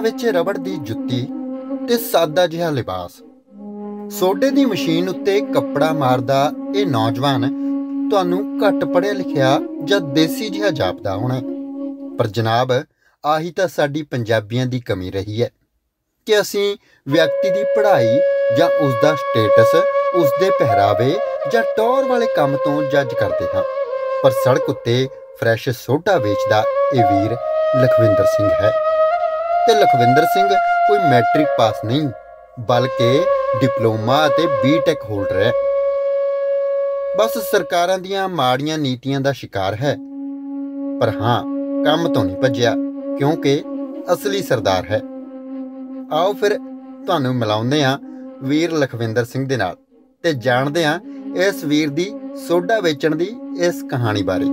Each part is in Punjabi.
ਪੈਰਾਂ ਵਿੱਚ ਰਬੜ ਦੀ ਜੁੱਤੀ ਤੇ ਸਾਦਾ ਜਿਹਾ ਲਿਬਾਸ। ਸੋਡੇ ਦੀ ਮਸ਼ੀਨ ਉੱਤੇ ਕੱਪੜਾ ਮਾਰਦਾ ਇਹ ਨੌਜਵਾਨ ਤੁਹਾਨੂੰ ਘੱਟ ਪੜ੍ਹਿਆ ਲਿਖਿਆ ਜਾਂ ਦੇਸੀ ਜਿਹਾ ਜਾਪਦਾ ਹੋਣਾ ਪਰ ਜਨਾਬ, ਆਹੀ ਤਾਂ ਸਾਡੀ ਪੰਜਾਬੀਆਂ ਦੀ ਕਮੀ ਰਹੀ ਹੈ ਕਿ ਅਸੀਂ ਵਿਅਕਤੀ ਦੀ ਪੜ੍ਹਾਈ ਜਾਂ ਉਸ ਦਾ ਸਟੇਟਸ ਉਸ ਦੇ ਪਹਿਰਾਵੇ ਜਾਂ ਟੌਰ ਵਾਲੇ ਕੰਮ ਤੋਂ ਜੱਜ ਕਰਦੇ ਹਾਂ। ਪਰ ਸੜਕ ਉੱਤੇ ਫਰੈਸ਼ ਸੋਡਾ ਵੇਚਦਾ ਇਹ ਵੀਰ ਲਖਵਿੰਦਰ ਸਿੰਘ ਹੈ। ਤੇ ਲਖਵਿੰਦਰ ਸਿੰਘ ਕੋਈ ਮੈਟ੍ਰਿਕ ਪਾਸ ਨਹੀਂ, ਬਲਕਿ ਡਿਪਲੋਮਾ ਅਤੇ ਬੀਟੈਕ ਹੋਲਡਰ ਹੈ। ਬਸ ਸਰਕਾਰਾਂ ਦੀਆਂ ਮਾੜੀਆਂ ਨੀਤੀਆਂ ਦਾ ਸ਼ਿਕਾਰ ਹੈ। ਪਰ ਹਾਂ, ਕੰਮ ਤੋਂ ਨਹੀਂ ਭੱਜਿਆ, ਕਿਉਂਕਿ ਅਸਲੀ ਸਰਦਾਰ ਹੈ। ਆਓ ਫਿਰ ਤੁਹਾਨੂੰ ਮਿਲਾਉਂਦੇ ਹਾਂ ਵੀਰ ਲਖਵਿੰਦਰ ਸਿੰਘ ਦੇ ਨਾਲ ਤੇ ਜਾਣਦੇ ਹਾਂ ਇਸ ਵੀਰ ਦੀ ਸੋਡਾ ਵੇਚਣ ਦੀ ਇਸ ਕਹਾਣੀ ਬਾਰੇ।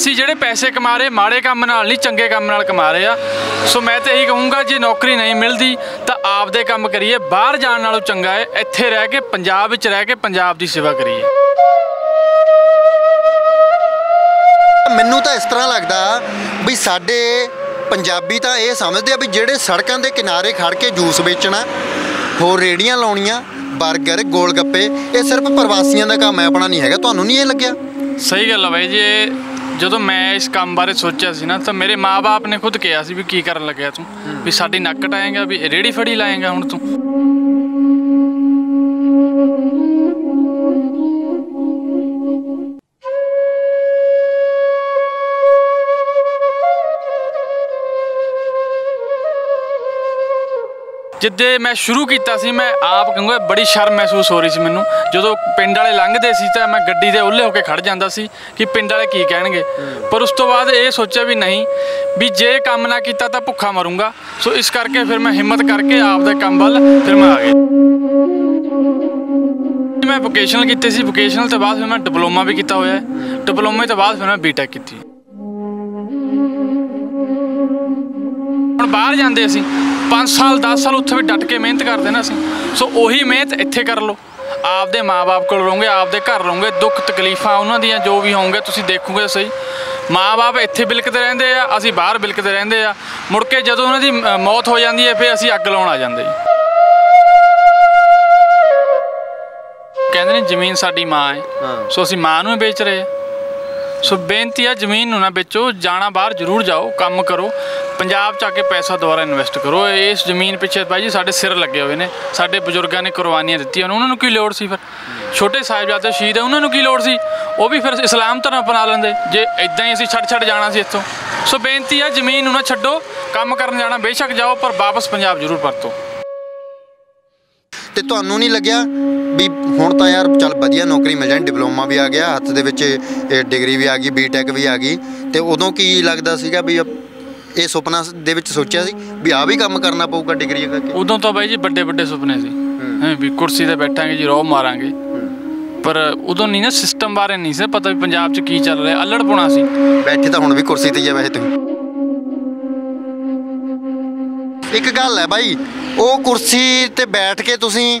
ਅਸੀਂ ਜਿਹੜੇ ਪੈਸੇ ਕਮਾ ਰਹੇ ਮਾੜੇ ਕੰਮ ਨਾਲ ਨਹੀਂ ਚੰਗੇ ਕੰਮ ਨਾਲ ਕਮਾ ਰਹੇ ਆ। ਸੋ ਮੈਂ ਤਾਂ ਇਹੀ ਕਹੂੰਗਾ ਜੇ ਨੌਕਰੀ ਨਹੀਂ ਮਿਲਦੀ ਤਾਂ ਆਪਦੇ ਕੰਮ ਕਰੀਏ। ਬਾਹਰ ਜਾਣ ਨਾਲੋਂ ਚੰਗਾ ਹੈ ਇੱਥੇ ਰਹਿ ਕੇ ਪੰਜਾਬ ਵਿੱਚ ਰਹਿ ਕੇ ਪੰਜਾਬ ਦੀ ਸੇਵਾ ਕਰੀਏ। ਮੈਨੂੰ ਤਾਂ ਇਸ ਤਰ੍ਹਾਂ ਲੱਗਦਾ ਵੀ ਸਾਡੇ ਪੰਜਾਬੀ ਤਾਂ ਇਹ ਸਮਝਦੇ ਆ ਵੀ ਜਿਹੜੇ ਸੜਕਾਂ ਦੇ ਕਿਨਾਰੇ ਖੜ ਕੇ ਜੂਸ ਵੇਚਣਾ ਹੋਰ ਰੇੜੀਆਂ ਲਾਉਣੀਆਂ 버ਗਰ ਗੋਲ ਗੱਪੇ ਇਹ ਸਿਰਫ ਪ੍ਰਵਾਸੀਆਂ ਦਾ ਕੰਮ ਹੈ ਆਪਣਾ ਨਹੀਂ ਹੈਗਾ। ਤੁਹਾਨੂੰ ਨਹੀਂ ਇਹ ਲੱਗਿਆ? ਸਹੀ ਗੱਲ ਆ ਬਾਈ ਜੀ ਇਹ ਜਦੋਂ ਮੈਂ ਇਸ ਕੰਮ ਬਾਰੇ ਸੋਚਿਆ ਸੀ ਨਾ, ਤਾਂ ਮੇਰੇ ਮਾਪੇ ਨੇ ਖੁਦ ਕਿਹਾ ਸੀ ਵੀ ਕੀ ਕਰਨ ਲੱਗਿਆ ਤੂੰ? ਵੀ ਸਾਡੀ ਨੱਕ ਟਾਏਗਾ, ਵੀ ਰੇੜੀ ਫੜੀ ਲਾਏਗਾ ਹੁਣ ਤੂੰ? ਜਿੱਦੇ ਮੈਂ ਸ਼ੁਰੂ ਕੀਤਾ ਸੀ, ਮੈਂ ਆਪ ਕਹੂੰਗਾ ਬੜੀ ਸ਼ਰਮ ਮਹਿਸੂਸ ਹੋ ਰਹੀ ਸੀ ਮੈਨੂੰ। ਜਦੋਂ ਪਿੰਡ ਵਾਲੇ ਲੰਘਦੇ ਸੀ ਤਾਂ ਮੈਂ ਗੱਡੀ ਦੇ ਉੱਲੇ ਹੋ ਕੇ ਖੜ ਜਾਂਦਾ ਸੀ ਕਿ ਪਿੰਡ ਵਾਲੇ ਕੀ ਕਹਿਣਗੇ। ਪਰ ਉਸ ਤੋਂ ਬਾਅਦ ਇਹ ਸੋਚਿਆ ਵੀ ਨਹੀਂ ਵੀ ਜੇ ਕੰਮ ਨਾ ਕੀਤਾ ਤਾਂ ਭੁੱਖਾ ਮਰੂੰਗਾ। ਸੋ ਇਸ ਕਰਕੇ ਫਿਰ ਮੈਂ ਹਿੰਮਤ ਕਰਕੇ ਆਪ ਦੇ ਕੰਮ ਵੱਲ ਫਿਰ ਮੈਂ ਆ ਗਿਆ। ਮੈਂ ਵੋਕੇਸ਼ਨਲ ਕੀਤੇ ਸੀ। ਵੋਕੇਸ਼ਨਲ ਤੋਂ ਬਾਅਦ ਫਿਰ ਮੈਂ ਡਿਪਲੋਮਾ ਵੀ ਕੀਤਾ ਹੋਇਆ ਹੈ। ਡਿਪਲੋਮੇ ਤੋਂ ਬਾਅਦ ਫਿਰ ਮੈਂ ਬੀਟੈਕ ਕੀਤੀ। ਹੁਣ ਬਾਹਰ ਜਾਂਦੇ ਅਸੀਂ 5 ਸਾਲ 10 ਸਾਲ ਉੱਥੇ ਵੀ ਡਟ ਕੇ ਮਿਹਨਤ ਕਰਦੇ ਨਾ ਅਸੀਂ। ਸੋ ਉਹੀ ਮਿਹਨਤ ਇੱਥੇ ਕਰ ਲਓ। ਆਪਦੇ ਮਾਪੇ ਕੋਲ ਰਹੋਗੇ ਆਪਦੇ ਘਰ ਰਹੋਗੇ ਦੁੱਖ ਤਕਲੀਫਾਂ ਉਹਨਾਂ ਦੀਆਂ ਜੋ ਵੀ ਹੋਣਗੇ ਤੁਸੀਂ ਦੇਖੋਗੇ ਸਹੀ। ਮਾਪੇ ਇੱਥੇ ਬਿਲਕਦੇ ਰਹਿੰਦੇ ਆ ਅਸੀਂ ਬਾਹਰ ਬਿਲਕਦੇ ਰਹਿੰਦੇ ਆ। ਮੁੜ ਕੇ ਜਦੋਂ ਉਹਨਾਂ ਦੀ ਮੌਤ ਹੋ ਜਾਂਦੀ ਹੈ ਫਿਰ ਅਸੀਂ ਅੱਗ ਲਾਉਣ ਆ ਜਾਂਦੇ ਜੀ। ਕਹਿੰਦੇ ਨੇ ਜ਼ਮੀਨ ਸਾਡੀ ਮਾਂ ਹੈ। ਸੋ ਅਸੀਂ ਮਾਂ ਨੂੰ ਵੇਚ ਰਹੇ ਹਾਂ ਸੋ ਬੇਨਤੀ ਆ ਜ਼ਮੀਨ ਨੂੰ ਨਾ ਵੇਚੋ, ਜਾਣਾ ਬਾਹਰ ਜ਼ਰੂਰ ਜਾਓ, ਕੰਮ ਕਰੋ। ਪੰਜਾਬ ਚ ਆ ਕੇ ਪੈਸਾ ਦੁਬਾਰਾ ਇਨਵੈਸਟ ਕਰੋ। ਇਸ ਜ਼ਮੀਨ ਪਿੱਛੇ ਭਾਈ ਜੀ ਸਾਡੇ ਸਿਰ ਲੱਗੇ ਹੋਏ ਨੇ। ਸਾਡੇ ਬਜ਼ੁਰਗਾਂ ਨੇ ਕੁਰਬਾਨੀਆਂ ਦਿੱਤੀਆਂ ਨੇ। ਉਹਨਾਂ ਨੂੰ ਕੀ ਲੋੜ ਸੀ ਫਿਰ? ਛੋਟੇ ਸਾਹਿਬਜ਼ਾਦੇ ਸ਼ਹੀਦ ਆ, ਉਹਨਾਂ ਨੂੰ ਕੀ ਲੋੜ ਸੀ? ਉਹ ਵੀ ਫਿਰ ਇਸਲਾਮ ਧਰਮ ਅਪਣਾ ਲੈਂਦੇ। ਜੇ ਇਦਾਂ ਹੀ ਅਸੀਂ ਛੱਡ ਛੱਡ ਜਾਣਾ ਸੀ ਇੱਥੋਂ। ਸੋ ਬੇਨਤੀ ਆ ਜ਼ਮੀਨ ਨੂੰ ਨਾ ਛੱਡੋ, ਕੰਮ ਕਰਨ ਜਾਣਾ, ਬੇਸ਼ੱਕ ਜਾਓ, ਪਰ ਵਾਪਸ ਪੰਜਾਬ ਜ਼ਰੂਰ ਪਰਤੋ ਤੇ ਤੁਹਾਨੂੰ ਨਹੀਂ ਲੱਗਿਆ ਵੀ ਹੁਣ ਤਾਂ ਯਾਰ ਚੱਲ ਵਧੀਆ ਨੌਕਰੀ ਮਿਲ ਜਾਣੀ ਡਿਪਲੋਮਾ ਵੀ ਆ ਗਿਆ ਹੱਥ ਦੇ ਵਿੱਚ ਡਿਗਰੀ ਵੀ ਆ ਗਈ ਬੀਟੈਕ ਵੀ ਆ ਗਈ। ਤੇ ਉਦੋਂ ਕੀ ਲੱਗਦਾ ਸੀਗਾ ਵੀ ਇਹ ਸੁਪਨਾ ਦੇ ਵਿੱਚ ਸੋਚਿਆ ਸੀ ਵੀ ਆ ਵੀ ਕੰਮ ਕਰਨਾ ਪਊਗਾ ਡਿਗਰੀ ਕਰਕੇ? ਉਦੋਂ ਤਾਂ ਬਾਈ ਜੀ ਵੱਡੇ ਵੱਡੇ ਸੁਪਨੇ ਸੀ। ਐਂ ਵੀ ਕੁਰਸੀ ਤੇ ਬੈਠਾਂਗੇ ਜੀ ਰੋਹ ਮਾਰਾਂਗੇ। ਪਰ ਉਦੋਂ ਨਹੀਂ ਨਾ ਸਿਸਟਮ ਬਾਰੇ ਨਹੀਂ ਸੀ ਪਤਾ ਵੀ ਪੰਜਾਬ 'ਚ ਕੀ ਚੱਲ ਰਿਹਾ ਅਲੜਪੁਣਾ ਸੀ। ਬੈਠੇ ਤਾਂ ਹੁਣ ਵੀ ਕੁਰਸੀ ਤੇ ਹੀ ਆ ਵੈਸੇ ਤੁਸੀਂ ਇੱਕ ਗੱਲ ਹੈ ਬਾਈ ਉਹ ਕੁਰਸੀ ਤੇ ਬੈਠ ਕੇ ਤੁਸੀਂ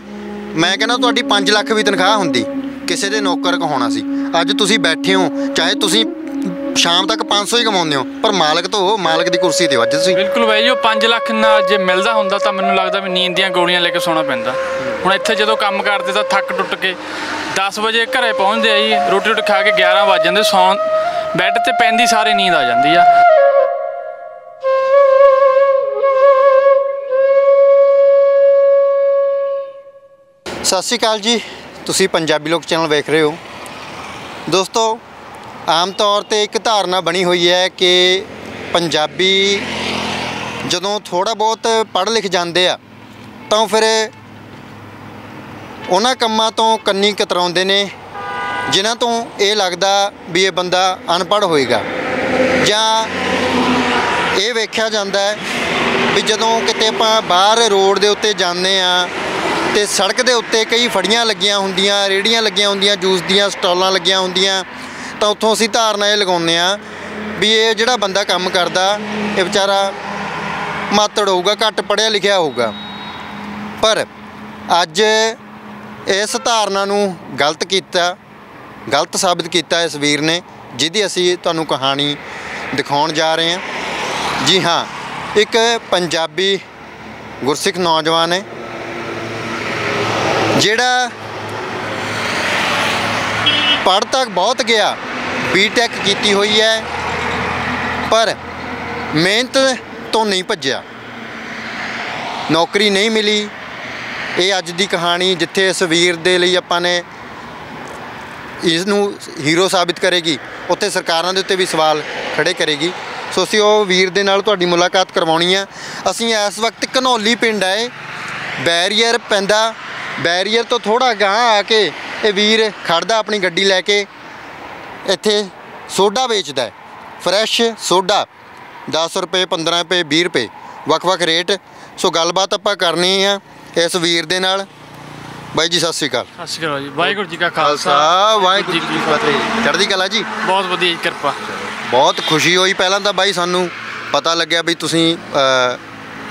ਮੈਂ ਕਹਿੰਦਾ ਤੁਹਾਡੀ 5 ਲੱਖ ਵੀ ਤਨਖਾਹ ਹੁੰਦੀ, ਕਿਸੇ ਦੇ ਨੌਕਰ ਕਹਾਉਣਾ ਸੀ। ਅੱਜ ਤੁਸੀਂ ਬੈਠੇ ਹੋ, ਚਾਹੇ ਤੁਸੀਂ ਸ਼ਾਮ ਤੱਕ 500 ਹੀ ਕਮਾਉਂਦੇ ਹੋ, ਪਰ ਮਾਲਕ ਤੋਂ ਹੋ ਮਾਲਕ ਦੀ ਕੁਰਸੀ ਤੇ ਹੋ ਅੱਜ ਤੁਸੀਂ। ਬਿਲਕੁਲ ਬਾਈ ਜੀ, ਉਹ 5 ਲੱਖ ਨਾਲ ਜੇ ਮਿਲਦਾ ਹੁੰਦਾ ਤਾਂ ਮੈਨੂੰ ਲੱਗਦਾ ਵੀ ਨੀਂਦ ਦੀਆਂ ਗੋਲੀਆਂ ਲੈ ਕੇ ਸੌਣਾ ਪੈਂਦਾ। ਹੁਣ ਇੱਥੇ ਜਦੋਂ ਕੰਮ ਕਰਦੇ ਤਾਂ ਥੱਕ ਟੁੱਟ ਕੇ 10 ਵਜੇ ਘਰੇ ਪਹੁੰਚਦੇ ਆ ਜੀ, ਰੋਟੀ ਰੋਟੀ ਖਾ ਕੇ 11 ਵਜ ਜਾਂਦੇ, ਸੌਣ, ਬੈੱਡ ਤੇ ਪੈਂਦੀ ਸਾਰੀ ਨੀਂਦ ਆ ਜਾਂਦੀ ਆ। ਸਤਿ ਸ਼੍ਰੀ ਅਕਾਲ ਜੀ। ਤੁਸੀਂ ਪੰਜਾਬੀ ਲੋਕ ਚੈਨਲ ਵੇਖ ਰਹੇ ਹੋ। ਦੋਸਤੋ, ਆਮ ਤੌਰ ਤੇ ਇੱਕ ਧਾਰਨਾ ਬਣੀ ਹੋਈ ਹੈ ਕਿ ਪੰਜਾਬੀ ਜਦੋਂ ਥੋੜਾ ਬਹੁਤ ਪੜ੍ਹ ਲਿਖ ਜਾਂਦੇ ਆ, ਤਾਂ ਫਿਰ ਉਹਨਾਂ ਕੰਮਾਂ ਤੋਂ ਕੰਨੀ ਕਤਰਾਉਂਦੇ ਨੇ, ਜਿਨ੍ਹਾਂ ਤੋਂ ਇਹ ਲੱਗਦਾ ਵੀ ਇਹ ਬੰਦਾ ਅਨਪੜ੍ਹ ਹੋਏਗਾ। ਜਾਂ ਇਹ ਵੇਖਿਆ ਜਾਂਦਾ ਹੈ ਵੀ ਜਦੋਂ ਕਿਤੇ ਆਪਾਂ ਬਾਹਰ ਰੋਡ ਦੇ ਉੱਤੇ ਜਾਂਦੇ ਆ ਤੇ ਸੜਕ ਦੇ ਉੱਤੇ ਕਈ ਫੜੀਆਂ ਲੱਗੀਆਂ ਹੁੰਦੀਆਂ, ਰੇੜੀਆਂ ਲੱਗੀਆਂ ਹੁੰਦੀਆਂ, ਜੂਸ ਦੀਆਂ ਸਟਾਲਾਂ ਲੱਗੀਆਂ ਹੁੰਦੀਆਂ। ਤਾਂ ਉੱਥੋਂ ਅਸੀਂ ਧਾਰਨਾ ਇਹ ਲਗਾਉਂਦੇ ਆ ਵੀ ਇਹ ਜਿਹੜਾ ਬੰਦਾ ਕੰਮ ਕਰਦਾ, ਇਹ ਵਿਚਾਰਾ ਮਾਤੜ ਹੋਊਗਾ, ਘੱਟ ਪੜਿਆ ਲਿਖਿਆ ਹੋਊਗਾ। ਪਰ ਅੱਜ ਇਸ ਧਾਰਨਾ ਨੂੰ ਗਲਤ ਕੀਤਾ, ਗਲਤ ਸਾਬਿਤ ਕੀਤਾ ਇਸ ਵੀਰ ਨੇ, ਜਿਹਦੀ ਅਸੀਂ ਤੁਹਾਨੂੰ ਕਹਾਣੀ ਦਿਖਾਉਣ ਜਾ ਰਹੇ ਹਾਂ। ਜੀ ਹਾਂ, ਇੱਕ ਪੰਜਾਬੀ ਗੁਰਸਿੱਖ ਨੌਜਵਾਨ ਹੈ। ਜਿਹੜਾ ਪੜ੍ਹ ਤੱਕ ਬਹੁਤ ਗਿਆ ਬੀਟੈਕ ਕੀਤੀ ਹੋਈ ਹੈ, ਪਰ ਮਿਹਨਤ ਤੋਂ ਨਹੀਂ ਭੱਜਿਆ। ਨੌਕਰੀ ਨਹੀਂ ਮਿਲੀ। ਇਹ ਅੱਜ ਦੀ ਕਹਾਣੀ ਜਿੱਥੇ ਇਸ ਵੀਰ ਦੇ ਲਈ ਆਪਾਂ ਨੇ ਇਸ ਨੂੰ ਹੀਰੋ ਸਾਬਿਤ ਕਰੇਗੀ, ਉੱਥੇ ਸਰਕਾਰਾਂ ਦੇ ਉੱਤੇ ਵੀ ਸਵਾਲ ਖੜੇ ਕਰੇਗੀ। ਸੋ ਅਸੀਂ ਉਹ ਵੀਰ ਦੇ ਨਾਲ ਤੁਹਾਡੀ ਮੁਲਾਕਾਤ ਕਰਵਾਉਣੀ ਆ। ਅਸੀਂ ਇਸ ਵਕਤ ਘਨੌਲੀ ਪਿੰਡ ਆਏ, ਬੈਰੀਅਰ ਪੈਂਦਾ ਬੈਰੀਅਰ ਤੋਂ ਥੋੜਾ ਗਾਂ ਆ ਕੇ ਇਹ ਵੀਰ ਖੜਦਾ ਆਪਣੀ ਗੱਡੀ ਲੈ ਕੇ ਇੱਥੇ ਸੋਡਾ ਵੇਚਦਾ ਹੈ ਫਰੈਸ਼ ਸੋਡਾ 10 ਰੁਪਏ 15 ਰੁਪਏ 20 ਰੁਪਏ ਵੱਖ-ਵੱਖ ਰੇਟ। ਸੋ ਗੱਲਬਾਤ ਆਪਾਂ ਕਰਨੀ ਆ ਇਸ ਵੀਰ ਦੇ ਨਾਲ। ਬਾਈ ਜੀ ਸਤਿ ਸ਼੍ਰੀ ਅਕਾਲ। ਸਤਿ ਸ਼੍ਰੀ ਅਕਾਲ ਜੀ। ਵਾਹਿਗੁਰੂ ਜੀ ਕਾ ਖਾਲਸਾ। ਵਾਹਿਗੁਰੂ ਜੀ ਕੀ ਫਤਿਹ। ਚੜ੍ਹਦੀ ਕਲਾ ਜੀ। ਬਹੁਤ ਵਧੀਆ ਜੀ ਕਿਰਪਾ। ਬਹੁਤ ਖੁਸ਼ੀ ਹੋਈ। ਪਹਿਲਾਂ ਤਾਂ ਬਾਈ ਸਾਨੂੰ ਪਤਾ ਲੱਗਿਆ ਵੀ ਤੁਸੀਂ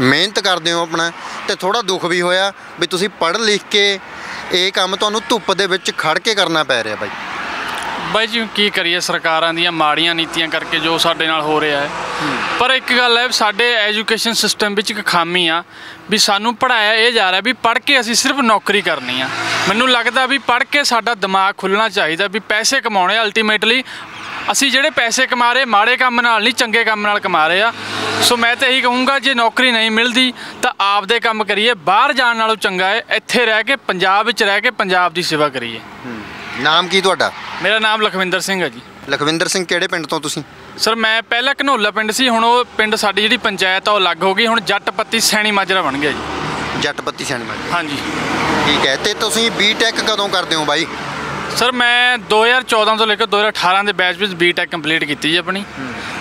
ਮਿਹਨਤ ਕਰਦੇ ਹੋ ਆਪਣਾ ਤੇ ਥੋੜਾ ਦੁੱਖ ਵੀ ਹੋਇਆ ਵੀ ਤੁਸੀਂ ਪੜ੍ਹ ਲਿਖ ਕੇ ਇਹ ਕੰਮ ਤੁਹਾਨੂੰ ਧੁੱਪ ਦੇ ਵਿੱਚ ਖੜ ਕੇ ਕਰਨਾ ਪੈ ਰਿਹਾ ਬਾਈ। ਬਾਈ ਜੀ ਕੀ ਕਰੀਏ, ਸਰਕਾਰਾਂ ਦੀਆਂ ਮਾੜੀਆਂ ਨੀਤੀਆਂ ਕਰਕੇ ਜੋ ਸਾਡੇ ਨਾਲ ਹੋ ਰਿਹਾ ਹੈ। ਪਰ ਇੱਕ ਗੱਲ ਹੈ, ਸਾਡੇ ਐਜੂਕੇਸ਼ਨ ਸਿਸਟਮ ਵਿੱਚ ਇੱਕ ਖਾਮੀ ਆ ਵੀ ਸਾਨੂੰ ਪੜਾਇਆ ਇਹ ਜਾ ਰਿਹਾ ਵੀ ਪੜ੍ਹ ਕੇ ਅਸੀਂ ਸਿਰਫ ਨੌਕਰੀ ਕਰਨੀ ਆ। ਮੈਨੂੰ ਲੱਗਦਾ ਵੀ ਪੜ੍ਹ ਕੇ ਸਾਡਾ ਦਿਮਾਗ ਖੁੱਲਣਾ ਚਾਹੀਦਾ ਵੀ ਪੈਸੇ ਕਮਾਉਣੇ ਅਲਟੀਮੇਟਲੀ ਅਸੀਂ ਜਿਹੜੇ ਪੈਸੇ ਕਮਾ ਰਹੇ, ਮਾੜੇ ਕੰਮ ਨਾਲ ਨਹੀਂ, ਚੰਗੇ ਕੰਮ ਨਾਲ ਕਮਾ ਰਹੇ ਆ। ਸੋ ਮੈਂ ਤਾਂ ਇਹੀ ਕਹੂੰਗਾ ਜੇ ਨੌਕਰੀ ਨਹੀਂ ਮਿਲਦੀ ਤਾਂ ਆਪਦੇ ਕੰਮ ਕਰੀਏ। ਬਾਹਰ ਜਾਣ ਨਾਲੋਂ ਚੰਗਾ ਹੈ ਇੱਥੇ ਰਹਿ ਕੇ ਪੰਜਾਬ ਵਿੱਚ ਰਹਿ ਕੇ ਪੰਜਾਬ ਦੀ ਸੇਵਾ ਕਰੀਏ। ਨਾਮ ਕੀ ਤੁਹਾਡਾ? ਮੇਰਾ ਨਾਮ ਲਖਵਿੰਦਰ ਸਿੰਘ ਹੈ ਜੀ। ਲਖਵਿੰਦਰ ਸਿੰਘ ਕਿਹੜੇ ਪਿੰਡ ਤੋਂ ਤੁਸੀਂ? ਸਰ ਮੈਂ ਪਹਿਲਾਂ ਘਨੌਲਾ ਪਿੰਡ ਸੀ ਹੁਣ ਉਹ ਪਿੰਡ ਸਾਡੀ ਜਿਹੜੀ ਪੰਚਾਇਤ ਆ ਉਹ ਅਲੱਗ ਹੋ ਗਈ। ਹੁਣ ਜੱਟ ਪੱਤੀ ਸੈਣੀ ਮਾਜਰਾ ਬਣ ਗਿਆ ਜੀ। ਜੱਟਪੱਤੀ ਸੈਣਮਾ ਹਾਂਜੀ। ਠੀਕ ਹੈ ਤੇ ਤੁਸੀਂ ਬੀਟੈਕ ਕਦੋਂ ਕਰਦੇ ਹੋ ਬਾਈ? ਸਰ ਮੈਂ 2014 ਤੋਂ ਲੈ ਕੇ 2018 ਦੇ ਬੈਚ ਵਿੱਚ ਬੀਟੈਕ ਕੰਪਲੀਟ ਕੀਤੀ ਜੀ ਆਪਣੀ।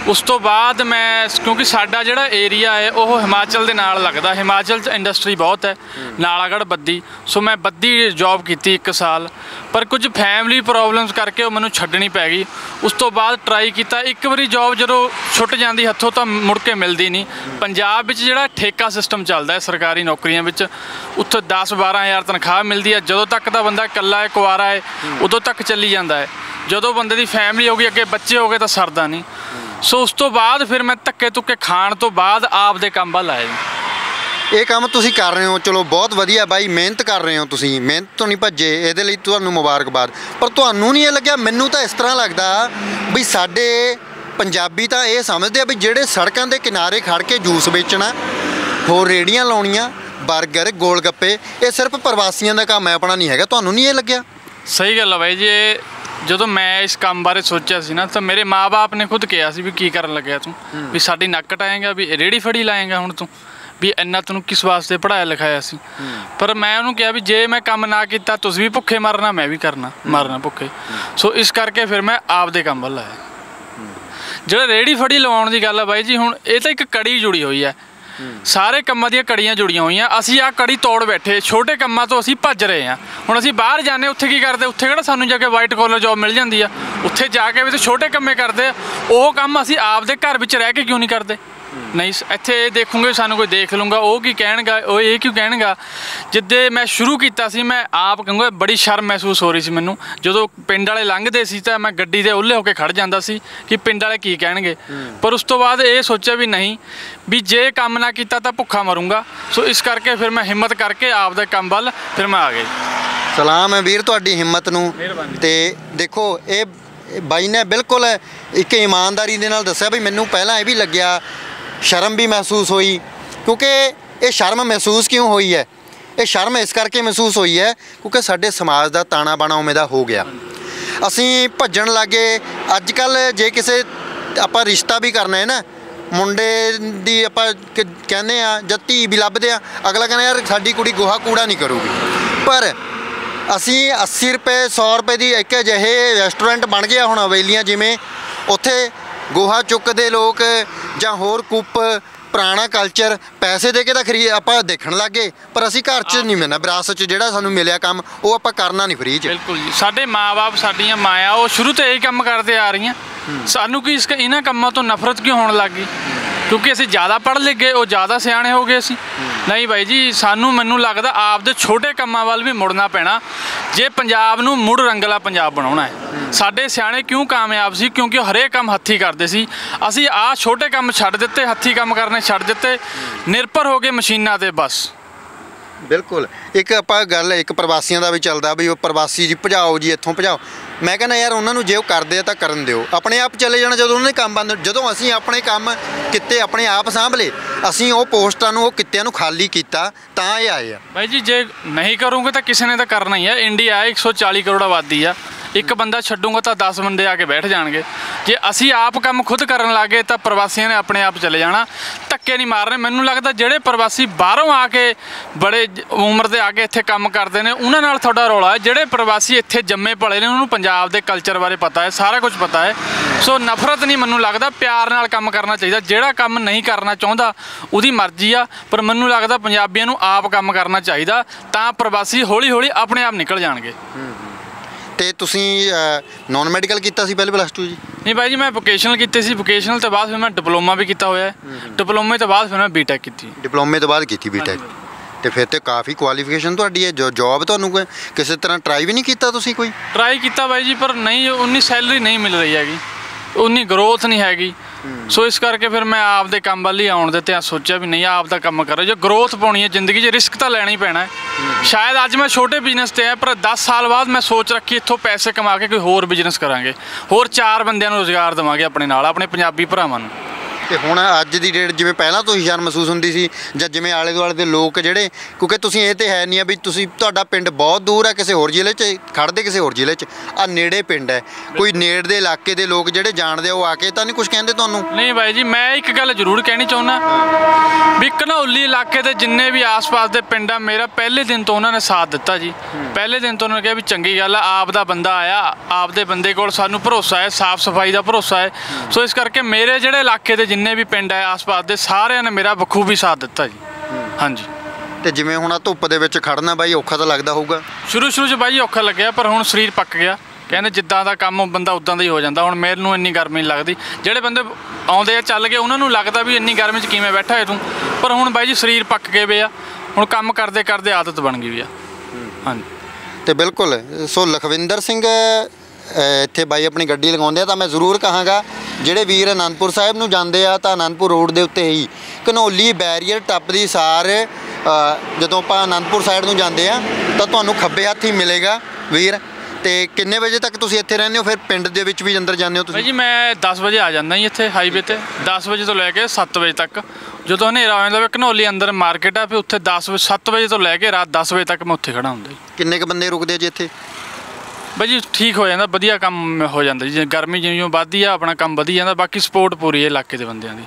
ਉਸ ਤੋਂ ਬਾਅਦ ਮੈਂ, ਕਿਉਂਕਿ ਸਾਡਾ ਜਿਹੜਾ ਏਰੀਆ ਹੈ, ਉਹ ਹਿਮਾਚਲ ਦੇ ਨਾਲ ਲੱਗਦਾ। ਹਿਮਾਚਲ 'ਚ ਇੰਡਸਟਰੀ ਬਹੁਤ ਹੈ, ਨਾਲਾਗੜ੍ਹ ਬੱਦੀ। ਸੋ ਮੈਂ ਬੱਦੀ ਜੌਬ ਕੀਤੀ 1 ਸਾਲ। ਪਰ ਕੁਝ ਫੈਮਿਲੀ ਪ੍ਰੋਬਲਮਸ ਕਰਕੇ ਉਹ ਮੈਨੂੰ ਛੱਡਣੀ ਪੈ ਗਈ। ਉਸ ਤੋਂ ਬਾਅਦ ਟਰਾਈ ਕੀਤਾ। ਇੱਕ ਵਾਰੀ ਜੌਬ ਜਦੋਂ ਛੁੱਟ ਜਾਂਦੀ ਹੱਥੋਂ ਤਾਂ ਮੁੜ ਕੇ ਮਿਲਦੀ ਨਹੀਂ। ਪੰਜਾਬ ਵਿੱਚ ਜਿਹੜਾ ਠੇਕਾ ਸਿਸਟਮ ਚੱਲਦਾ ਹੈ, ਸਰਕਾਰੀ ਨੌਕਰੀਆਂ ਵਿੱਚ, ਉੱਥੇ 10 12000 ਤਨਖਾਹ ਮਿਲਦੀ ਹੈ। ਜਦੋਂ ਤੱਕ ਦਾ ਬੰਦਾ ਇਕੱਲਾ ਹੈ ਕੁਆਰਾ ਹੈ, ਉਦੋਂ ਤੱਕ ਚੱਲੀ ਜਾਂਦਾ ਹੈ। ਜਦੋਂ ਬੰਦੇ ਦੀ ਫੈਮਿਲੀ ਹੋ ਗਈ, ਅੱਗੇ ਬੱਚੇ ਹੋ ਗਏ ਤਾਂ ਸਰਦਾ ਨਹੀਂ। ਸੋ ਉਸ ਤੋਂ ਬਾਅਦ ਫਿਰ ਮੈਂ ਧੱਕੇ ਤੁੱਕੇ ਖਾਣ ਤੋਂ ਬਾਅਦ ਆਪ ਦੇ ਕੰਮ ਵੱਲ ਆਇਆ ਜੀ। ਇਹ ਕੰਮ ਤੁਸੀਂ ਕਰ ਰਹੇ ਹੋ ਚਲੋ ਬਹੁਤ ਵਧੀਆ ਬਾਈ ਮਿਹਨਤ ਕਰ ਰਹੇ ਹੋ ਤੁਸੀਂ ਮਿਹਨਤ ਤੋਂ ਨਹੀਂ ਭੱਜੇ ਇਹਦੇ ਲਈ ਤੁਹਾਨੂੰ ਮੁਬਾਰਕਬਾਦ ਪਰ ਤੁਹਾਨੂੰ ਨਹੀਂ ਇਹ ਲੱਗਿਆ ਮੈਨੂੰ ਤਾਂ ਇਸ ਤਰ੍ਹਾਂ ਲੱਗਦਾ ਵੀ ਸਾਡੇ ਪੰਜਾਬੀ ਤਾਂ ਇਹ ਸਮਝਦੇ ਆ ਵੀ ਜਿਹੜੇ ਸੜਕਾਂ ਦੇ ਕਿਨਾਰੇ ਖੜ ਕੇ ਜੂਸ ਵੇਚਣਾ ਹੋਰ ਰੇੜੀਆਂ ਲਾਉਣੀਆਂ 버ਗਰ ਗੋਲ ਗੱਪੇ ਇਹ ਸਿਰਫ ਪ੍ਰਵਾਸੀਆਂ ਦਾ ਕੰਮ ਹੈ ਆਪਣਾ ਨਹੀਂ ਹੈਗਾ ਤੁਹਾਨੂੰ ਨਹੀਂ ਇਹ ਲੱਗਿਆ ਸਹੀ ਗੱਲ ਆ ਬਾਈ ਜੀ ਇਹ ਜਦੋਂ ਮੈਂ ਇਸ ਕੰਮ ਬਾਰੇ ਸੋਚਿਆ ਸੀ ਨਾ ਤਾਂ ਮੇਰੇ ਮਾਪੇ ਨੇ ਖੁਦ ਕਿਹਾ ਸੀ ਵੀ ਕੀ ਕਰਨ ਲੱਗਿਆ ਤੂੰ? ਵੀ ਸਾਡੀ ਨੱਕ ਕਟਾਏਗਾ ਵੀ ਰੇੜੀ ਫੜੀ ਲਾਏਗਾ ਹੁਣ ਤੂੰ? ਵੀ ਇੰਨਾ ਤੈਨੂੰ ਕਿਸ ਵਾਸਤੇ ਪੜਾਇਆ ਲਿਖਾਇਆ ਸੀ? ਪਰ ਮੈਂ ਉਹਨੂੰ ਕਿਹਾ ਵੀ ਜੇ ਮੈਂ ਕੰਮ ਨਾ ਕੀਤਾ ਤੁਸੀਂ ਵੀ ਭੁੱਖੇ ਮਰਨਾ ਮੈਂ ਵੀ ਕਰਨਾ ਮਰਨਾ ਭੁੱਖੇ। ਸੋ ਇਸ ਕਰਕੇ ਫਿਰ ਮੈਂ ਆਪ ਦੇ ਕੰਮ ਵੱਲ ਆਇਆ। ਜਿਹੜਾ ਰੇੜੀ ਫੜੀ ਲਵਾਉਣ ਦੀ ਗੱਲ ਆ ਬਾਈ ਜੀ ਹੁਣ ਇਹ ਤਾਂ ਇੱਕ ਕੜੀ ਜੁੜੀ ਹੋਈ ਹੈ ਸਾਰੇ ਕੰਮਾਂ ਦੀਆਂ ਕੜੀਆਂ ਜੁੜੀਆਂ ਹੋਈਆਂ। ਅਸੀਂ ਆ ਕੜੀ ਤੋੜ ਬੈਠੇ। ਛੋਟੇ ਕੰਮਾਂ ਤੋਂ ਅਸੀਂ ਭੱਜ ਰਹੇ ਹਾਂ। ਹੁਣ ਅਸੀਂ ਬਾਹਰ ਜਾਂਦੇ ਉੱਥੇ ਕੀ ਕਰਦੇ? ਉੱਥੇ ਕਿਹੜਾ ਸਾਨੂੰ ਜਾ ਕੇ ਵਾਈਟ ਕਾਲਰ ਜੌਬ ਮਿਲ ਜਾਂਦੀ ਆ? ਉੱਥੇ ਜਾ ਕੇ ਵੀ ਤੇ ਛੋਟੇ ਕੰਮੇ ਕਰਦੇ ਆ। ਉਹ ਕੰਮ ਅਸੀਂ ਆਪਦੇ ਘਰ ਵਿੱਚ ਰਹਿ ਕੇ ਕਿਉਂ ਨਹੀਂ ਕਰਦੇ? ਨਹੀਂ ਇੱਥੇ ਇਹ ਦੇਖੂਗੇ ਸਾਨੂੰ ਕੋਈ ਦੇਖ ਲੂੰਗਾ ਉਹ ਕੀ ਕਹਿਣਗਾ ਉਹ ਇਹ ਕਿਉਂ ਕਹਿਣਗਾ? ਜਿੱਦੇ ਮੈਂ ਸ਼ੁਰੂ ਕੀਤਾ ਸੀ ਮੈਂ ਆਪ ਕਹੂੰਗਾ ਬੜੀ ਸ਼ਰਮ ਮਹਿਸੂਸ ਹੋ ਰਹੀ ਸੀ ਮੈਨੂੰ। ਜਦੋਂ ਪਿੰਡ ਵਾਲੇ ਲੰਘਦੇ ਸੀ ਤਾਂ ਮੈਂ ਗੱਡੀ ਦੇ ਉੱਲੇ ਹੋ ਕੇ ਖੜ ਜਾਂਦਾ ਸੀ ਕਿ ਪਿੰਡ ਵਾਲੇ ਕੀ ਕਹਿਣਗੇ। ਪਰ ਉਸ ਤੋਂ ਬਾਅਦ ਇਹ ਸੋਚਿਆ ਵੀ ਨਹੀਂ ਵੀ ਜੇ ਕੰਮ ਨਾ ਕੀਤਾ ਤਾਂ ਭੁੱਖਾ ਮਰੂੰਗਾ। ਸੋ ਇਸ ਕਰਕੇ ਫਿਰ ਮੈਂ ਹਿੰਮਤ ਕਰਕੇ ਆਪ ਦੇ ਕੰਮ ਵੱਲ ਫਿਰ ਮੈਂ ਆ ਗਿਆ। ਸਲਾਮ ਹੈ ਵੀਰ ਤੁਹਾਡੀ ਹਿੰਮਤ ਨੂੰ। ਮਿਹਰਬਾਨੀ। ਤੇ ਦੇਖੋ ਇਹ ਬਾਈ ਨੇ ਬਿਲਕੁਲ ਇੱਕ ਇਮਾਨਦਾਰੀ ਦੇ ਨਾਲ ਦੱਸਿਆ ਵੀ ਮੈਨੂੰ ਪਹਿਲਾਂ ਇਹ ਵੀ ਲੱਗਿਆ ਸ਼ਰਮ ਵੀ ਮਹਿਸੂਸ ਹੋਈ, ਕਿਉਂਕਿ ਇਹ ਸ਼ਰਮ ਮਹਿਸੂਸ ਕਿਉਂ ਹੋਈ ਹੈ? ਇਹ ਸ਼ਰਮ ਇਸ ਕਰਕੇ ਮਹਿਸੂਸ ਹੋਈ ਹੈ ਕਿਉਂਕਿ ਸਾਡੇ ਸਮਾਜ ਦਾ ਤਾਣਾ ਬਾਣਾ ਉਵੇਂ ਦਾ ਹੋ ਗਿਆ। ਅਸੀਂ ਭੱਜਣ ਲੱਗੇ ਅੱਜ ਕੱਲ ਜੇ ਕਿਸੇ ਆਪਾਂ ਰਿਸ਼ਤਾ ਵੀ ਕਰਨਾ ਹੈ ਨਾ, ਮੁੰਡੇ ਦੀ ਆਪਾਂ ਕਹਿੰਦੇ ਆ ਜਾਂ ਧੀ ਵੀ ਲੱਭਦੇ ਆ ਅਗਲਾ ਕਹਿੰਦਾ ਯਾਰ ਸਾਡੀ ਕੁੜੀ ਗੋਹਾ ਕੂੜਾ ਨਹੀਂ ਕਰੂਗੀ। ਪਰ ਅਸੀਂ 80 ਰੁਪਏ 100 ਰੁਪਏ ਦੀ ਇੱਕ ਅਜਿਹੇ ਰੈਸਟੋਰੈਂਟ ਬਣ ਗਿਆ ਹੁਣ ਹਵੇਲੀਆਂ ਜਿਵੇਂ, ਉੱਥੇ ਗੋਹਾ ਚੁੱਕਦੇ ਲੋਕ ਜਾਂ ਹੋਰ ਕੁੱਪ ਪੁਰਾਣਾ ਕਲਚਰ ਪੈਸੇ ਦੇ ਕੇ ਤਾਂ ਖਰੀ ਆਪਾਂ ਦੇਖਣ ਲੱਗੇ ਪਰ ਅਸੀਂ ਘਰ 'ਚ ਨਹੀਂ ਮਿਲਣਾ ਵਿਰਾਸਤ 'ਚ ਜਿਹੜਾ ਸਾਨੂੰ ਮਿਲਿਆ ਕੰਮ ਉਹ ਆਪਾਂ ਕਰਨਾ ਨਹੀਂ ਫਰੀ 'ਚ। ਬਿਲਕੁਲ ਜੀ। ਸਾਡੇ ਮਾਪੇ ਸਾਡੀਆਂ ਮਾਇਆ ਉਹ ਸ਼ੁਰੂ ਤੋਂ ਇਹੀ ਕੰਮ ਕਰਦੇ ਆ ਰਹੀਆਂ। ਸਾਨੂੰ ਕੀ ਇਸ ਇਹਨਾਂ ਕੰਮਾਂ ਤੋਂ ਨਫ਼ਰਤ ਕਿਉਂ ਹੋਣ ਲੱਗ ਗਈ? ਕਿਉਂਕਿ ਅਸੀਂ ਜ਼ਿਆਦਾ ਪੜ੍ਹ ਲਿਖ ਗਏ, ਉਹ ਜ਼ਿਆਦਾ ਸਿਆਣੇ ਹੋ ਗਏ ਅਸੀਂ। ਨਹੀਂ ਬਾਈ ਜੀ, ਸਾਨੂੰ ਮੈਨੂੰ ਲੱਗਦਾ ਆਪਦੇ ਛੋਟੇ ਕੰਮਾਂ ਵੱਲ ਵੀ ਮੁੜਨਾ ਪੈਣਾ। ਜੇ ਪੰਜਾਬ ਨੂੰ ਮੁੜ ਰੰਗਲਾ ਪੰਜਾਬ ਬਣਾਉਣਾ ਹੈ। ਸਾਡੇ ਸਿਆਣੇ ਕਿਉਂ ਕਾਮਯਾਬ ਸੀ? ਕਿਉਂਕਿ ਉਹ ਹਰੇਕ ਕੰਮ ਹੱਥੀ ਕਰਦੇ ਸੀ। ਅਸੀਂ ਆਹ ਛੋਟੇ ਕੰਮ ਛੱਡ ਦਿੱਤੇ, ਹੱਥੀ ਕੰਮ ਕਰਨੇ ਛੱਡ ਦਿੱਤੇ। ਨਿਰਭਰ ਹੋ ਗਏ ਮਸ਼ੀਨਾਂ ਤੇ ਬਸ। ਬਿਲਕੁਲ। ਇੱਕ ਆਪਾਂ ਗੱਲ, ਇੱਕ ਪ੍ਰਵਾਸੀਆਂ ਦਾ ਵੀ ਚੱਲਦਾ ਵੀ ਉਹ ਪ੍ਰਵਾਸੀ ਜੀ, ਭਜਾਓ ਜੀ, ਇੱਥੋਂ ਭਜਾਓ। ਮੈਂ ਕਹਿੰਦਾ ਯਾਰ ਉਹਨਾਂ ਨੂੰ ਜੇ ਉਹ ਕਰਦੇ ਆ ਤਾਂ ਕਰਨ ਦਿਓ। ਆਪਣੇ ਆਪ ਚਲੇ ਜਾਣਾ ਜਦੋਂ ਉਹਨਾਂ ਦੇ ਕੰਮ ਬੰਦ ਜਦੋਂ ਅਸੀਂ ਆਪਣੇ ਕੰਮ ਕਿੱਤੇ ਆਪਣੇ ਆਪ ਸਾਂਭ ਲਏ ਅਸੀਂ ਉਹ ਪੋਸਟਾਂ ਨੂੰ, ਉਹ ਕਿੱਤਿਆਂ ਨੂੰ ਖਾਲੀ ਕੀਤਾ, ਤਾਂ ਇਹ ਆਏ ਆ। ਬਾਈ ਜੀ, ਜੇ ਨਹੀਂ ਕਰੋਗੇ ਤਾਂ ਕਿਸੇ ਨੇ ਤਾਂ ਕਰਨਾ ਹੀ ਹੈ ਇੰਡੀਆ ਹੈ 140 ਕਰੋੜ ਆਬਾਦੀ ਆ। ਇੱਕ ਬੰਦਾ ਛੱਡੂਗਾ ਤਾਂ 10 ਬੰਦੇ ਆ ਕੇ ਬੈਠ ਜਾਣਗੇ। ਜੇ ਅਸੀਂ ਆਪ ਕੰਮ ਖੁਦ ਕਰਨ ਲੱਗੇ ਤਾਂ ਪ੍ਰਵਾਸੀਆਂ ਨੇ ਆਪਣੇ ਆਪ ਚਲੇ ਜਾਣਾ। ਧੱਕੇ ਨਹੀਂ ਮਾਰਨੇ। ਮੈਨੂੰ ਲੱਗਦਾ ਜਿਹੜੇ ਪ੍ਰਵਾਸੀ ਬਾਹਰੋਂ ਆ ਕੇ ਬੜੇ ਉਮਰ ਦੇ ਆ ਕੇ ਇੱਥੇ ਕੰਮ ਕਰਦੇ ਨੇ, ਉਹਨਾਂ ਨਾਲ ਤੁਹਾਡਾ ਰੌਲਾ ਹੈ। ਜਿਹੜੇ ਪ੍ਰਵਾਸੀ ਇੱਥੇ ਜੰਮੇ ਪਲੇ ਨੇ, ਉਹਨਾਂ ਨੂੰ ਪੰਜਾਬ ਦੇ ਕਲਚਰ ਬਾਰੇ ਪਤਾ ਹੈ, ਸਾਰਾ ਕੁਝ ਪਤਾ ਹੈ। ਸੋ ਨਫ਼ਰਤ ਨਹੀਂ ਮੈਨੂੰ ਲੱਗਦਾ। ਪਿਆਰ ਨਾਲ ਕੰਮ ਕਰਨਾ ਚਾਹੀਦਾ। ਜਿਹੜਾ ਕੰਮ ਨਹੀਂ ਕਰਨਾ ਚਾਹੁੰਦਾ, ਉਹਦੀ ਮਰਜ਼ੀ ਆ। ਪਰ ਮੈਨੂੰ ਲੱਗਦਾ ਪੰਜਾਬੀਆਂ ਨੂੰ ਆਪ ਕੰਮ ਕਰਨਾ ਚਾਹੀਦਾ। ਤਾਂ ਪ੍ਰਵਾਸੀ ਹੌਲੀ ਹੌਲੀ ਆਪਣੇ ਆਪ ਨਿਕਲ ਜਾਣਗੇ। ਤੇ ਤੁਸੀਂ ਨਾਨ ਮੈਡੀਕਲ ਕੀਤਾ ਸੀ ਪਹਿਲੇ ਪਲੱਸ 2 ਜੀ? ਨਹੀਂ ਬਾਈ ਜੀ ਮੈਂ ਵੋਕੇਸ਼ਨਲ ਕੀਤੀ ਸੀ। ਵੋਕੇਸ਼ਨਲ ਤੋਂ ਬਾਅਦ ਫਿਰ ਮੈਂ ਡਿਪਲੋਮਾ ਵੀ ਕੀਤਾ ਹੋਇਆ ਹੈ। ਡਿਪਲੋਮੇ ਤੋਂ ਬਾਅਦ ਫਿਰ ਮੈਂ ਬੀਟੈਕ ਕੀਤੀ ਡਿਪਲੋਮੇ ਤੋਂ ਬਾਅਦ ਕੀਤੀ ਬੀਟੈਕ ਤੇ ਫਿਰ ਤੇ ਕਾਫੀ ਕੁਆਲੀਫਿਕੇਸ਼ਨ ਤੁਹਾਡੀ ਹੈ। ਜੋ ਜੌਬ ਤੁਹਾਨੂੰ ਕਿਸੇ ਤਰ੍ਹਾਂ ਟਰਾਈ ਵੀ ਨਹੀਂ ਕੀਤਾ ਤੁਸੀਂ ਕੋਈ? ਟਰਾਈ ਕੀਤਾ ਬਾਈ ਜੀ ਪਰ ਨਹੀਂ ਉਨੀ ਸੈਲਰੀ ਨਹੀਂ ਮਿਲ ਰਹੀ ਹੈਗੀ। ਉਨੀ ਗਰੋਥ ਨਹੀਂ ਹੈਗੀ। ਸੋ ਇਸ ਕਰਕੇ ਫਿਰ ਮੈਂ ਆਪ ਦੇ ਕੰਮ ਵੱਲ ਹੀ ਆਉਣ ਦੇ ਤੇ ਸੋਚਿਆ ਵੀ ਨਹੀਂ ਆਪ ਦਾ ਕੰਮ ਕਰੋ। ਜੇ ਗਰੋਥ ਪਾਉਣੀ ਹੈ ਜ਼ਿੰਦਗੀ 'ਚ ਰਿਸਕ ਤਾਂ ਲੈਣਾ ਹੀ ਪੈਣਾ ਹੈ। ਸ਼ਾਇਦ ਅੱਜ ਮੈਂ ਛੋਟੇ ਬਿਜ਼ਨਸ ਤੇ ਆ ਪਰ 10 ਸਾਲ ਬਾਅਦ ਮੈਂ ਸੋਚ ਰੱਖੀ ਇੱਥੋਂ ਪੈਸੇ ਕਮਾ ਕੇ ਕੋਈ ਹੋਰ ਬਿਜ਼ਨਸ ਕਰਾਂਗੇ। ਹੋਰ ਚਾਰ ਬੰਦਿਆਂ ਨੂੰ ਰੋਜ਼ਗਾਰ ਦੇਵਾਂਗੇ ਆਪਣੇ ਨਾਲ ਆਪਣੇ ਪੰਜਾਬੀ ਭਰਾਵਾਂ ਨੂੰ। ਤੇ ਹੁਣ ਅੱਜ ਦੀ ਡੇਟ ਜਿਵੇਂ ਪਹਿਲਾਂ ਤੋਂ ਹੀ ਸ਼ਰਮ ਮਹਿਸੂਸ ਹੁੰਦੀ ਸੀ ਜਾਂ ਜਿਵੇਂ ਆਲੇ ਦੁਆਲੇ ਦੇ ਲੋਕ ਜਿਹੜੇ ਕਿਉਂਕਿ ਤੁਸੀਂ ਇਹ ਤੇ ਹੈ ਨਹੀਂ ਆ ਵੀ ਤੁਸੀਂ ਤੁਹਾਡਾ ਪਿੰਡ ਬਹੁਤ ਦੂਰ ਹੈ ਕਿਸੇ ਹੋਰ ਜ਼ਿਲ੍ਹੇ 'ਚ ਖੜਦੇ ਕਿਸੇ ਹੋਰ ਜ਼ਿਲ੍ਹੇ 'ਚ ਆ ਨੇੜੇ ਪਿੰਡ ਹੈ। ਕੋਈ ਨੇੜ ਦੇ ਇਲਾਕੇ ਦੇ ਲੋਕ ਜਿਹੜੇ ਜਾਣਦੇ ਉਹ ਆ ਕੇ ਤਾਂ ਨਹੀਂ ਕੁਝ ਕਹਿੰਦੇ ਤੁਹਾਨੂੰ? ਨਹੀਂ ਬਾਈ ਜੀ ਮੈਂ ਇੱਕ ਗੱਲ ਜ਼ਰੂਰ ਕਹਿਣੀ ਚਾਹੁੰਦਾ। ਵੀ ਘਨੌਲੀ ਇਲਾਕੇ ਦੇ ਜਿੰਨੇ ਵੀ ਆਸ-ਪਾਸ ਦੇ ਪਿੰਡ ਆ ਮੇਰਾ ਪਹਿਲੇ ਦਿਨ ਤੋਂ ਉਹਨਾਂ ਨੇ ਸਾਥ ਦਿੱਤਾ ਜੀ। ਪਹਿਲੇ ਦਿਨ ਤੋਂ ਉਹਨਾਂ ਨੇ ਕਿਹਾ ਵੀ ਚੰਗੀ ਗੱਲ ਆ ਆਪ ਦਾ ਬੰਦਾ ਆਇਆ ਆਪ ਦੇ ਬੰਦੇ ਕੋਲ ਸਾਨੂੰ ਭਰੋਸਾ ਹੈ ਸਾਫ਼ ਸਫ਼ਾਈ ਦਾ ਭਰੋਸਾ ਹੈ। ਸੋ ਇਸ ਕਰਕੇ ਮੇਰੇ ਜਿਹੜੇ ਇਲਾਕੇ ਦੇ ਜਿੰਨੇ ਵੀ ਪਿੰਡ ਆ ਆਸ-ਪਾਸ ਦੇ ਸਾਰਿਆਂ ਨੇ ਮੇਰਾ ਬਖੂਬੀ ਸਾਥ ਦਿੱਤਾ ਜੀ। ਹਾਂਜੀ। ਤੇ ਜਿਵੇਂ ਹੁਣ ਆ ਧੁੱਪ ਦੇ ਵਿੱਚ ਖੜਨਾ ਬਾਈ ਔਖਾ ਤਾਂ ਲੱਗਦਾ ਹੋਊਗਾ? ਸ਼ੁਰੂ ਸ਼ੁਰੂ 'ਚ ਬਾਈ ਔਖਾ ਲੱਗਿਆ ਪਰ ਹੁਣ ਸਰੀਰ ਪੱਕ ਗਿਆ। ਕਹਿੰਦੇ ਜਿੱਦਾਂ ਦਾ ਕੰਮ ਬੰਦਾ ਉਦਾਂ ਦਾ ਹੀ ਹੋ ਜਾਂਦਾ। ਹੁਣ ਮੈਨੂੰ ਇੰਨੀ ਗਰਮੀ ਨਹੀਂ ਲੱਗਦੀ। ਜਿਹੜੇ ਬੰਦੇ ਆਉਂਦੇ ਆ ਚੱਲ ਕੇ ਉਹਨਾਂ ਨੂੰ ਲੱਗਦਾ ਵੀ ਇੰਨੀ ਗਰਮੀ 'ਚ ਕਿਵੇਂ ਬੈਠਾ ਹੈ ਤੂੰ ਪਰ ਹੁਣ ਬਾਈ ਜੀ ਸਰੀਰ ਪੱਕ ਗਏ ਵੇ ਆ। ਹੁਣ ਕੰਮ ਕਰਦੇ ਕਰਦੇ ਆਦਤ ਬਣ ਗਈ ਵੀ ਆ। ਹਾਂਜੀ। ਤੇ ਬਿਲਕੁਲ। ਸੋ ਲਖਵਿੰਦਰ ਸਿੰਘ ਇੱਥੇ ਬਾਈ ਆਪਣੀ ਗੱਡੀ ਲਗਾਉਂਦੇ ਆ ਤਾਂ ਮੈਂ ਜ਼ਰੂਰ ਕਹਾਂਗਾ ਜਿਹੜੇ ਵੀਰ ਅਨੰਦਪੁਰ ਸਾਹਿਬ ਨੂੰ ਜਾਂਦੇ ਆ ਤਾਂ ਅਨੰਦਪੁਰ ਰੋਡ ਦੇ ਉੱਤੇ ਹੀ ਘਨੌਲੀ ਬੈਰੀਅਰ ਟੱਪਦੀ ਸਾਰ ਅ, ਜਦੋਂ ਆਪਾਂ ਅਨੰਦਪੁਰ ਸਾਈਡ ਨੂੰ ਜਾਂਦੇ ਆ ਤਾਂ ਤੁਹਾਨੂੰ ਖੱਬੇ ਹੱਥ ਹੀ ਮਿਲੇਗਾ ਵੀਰ। ਤੇ ਕਿੰਨੇ ਵਜੇ ਤੱਕ ਤੁਸੀਂ ਇੱਥੇ ਰਹਿੰਦੇ ਹੋ? ਫਿਰ ਪਿੰਡ ਦੇ ਵਿੱਚ ਵੀ ਅੰਦਰ ਜਾਂਦੇ ਹੋ ਤੁਸੀਂ? ਜੀ ਮੈਂ 10 ਵਜੇ ਆ ਜਾਂਦਾ ਜੀ ਇੱਥੇ ਹਾਈਵੇ ਤੇ। 10 ਵਜੇ ਤੋਂ ਲੈ ਕੇ 7 ਵਜੇ ਤੱਕ। ਜਦੋਂ ਹਨੇਰਾ ਹੋ ਜਾਂਦਾ ਵੇ ਘਨੌਲੀ ਅੰਦਰ ਮਾਰਕੀਟ ਆ ਫਿਰ ਉੱਥੇ 10 ਵਜੇ 7 ਵਜੇ ਤੋਂ ਲੈ ਕੇ ਰਾਤ 10 ਵਜੇ ਤੱਕ ਮੈਂ ਉੱਥੇ ਖੜਾ ਹੁੰਦਾ ਜੀ। ਕਿੰਨੇ ਕ ਬੰਦੇ ਰੁਕਦੇ ਜੀ ਇੱਥੇ? ਬਾਈ ਜੀ ਠੀਕ ਹੋ ਜਾਂਦਾ ਵਧੀਆ ਕੰਮ ਹੋ ਜਾਂਦਾ ਜੀ। ਗਰਮੀ ਜਿਉਂ ਜਿਉਂ ਵੱਧਦੀ ਆ ਆਪਣਾ ਕੰਮ ਵਧੀ ਜਾਂਦਾ ਬਾਕੀ ਸਪੋਰਟ ਪੂਰੀ ਹੈ ਇਲਾਕੇ ਦੇ ਬੰਦਿਆਂ ਦੀ।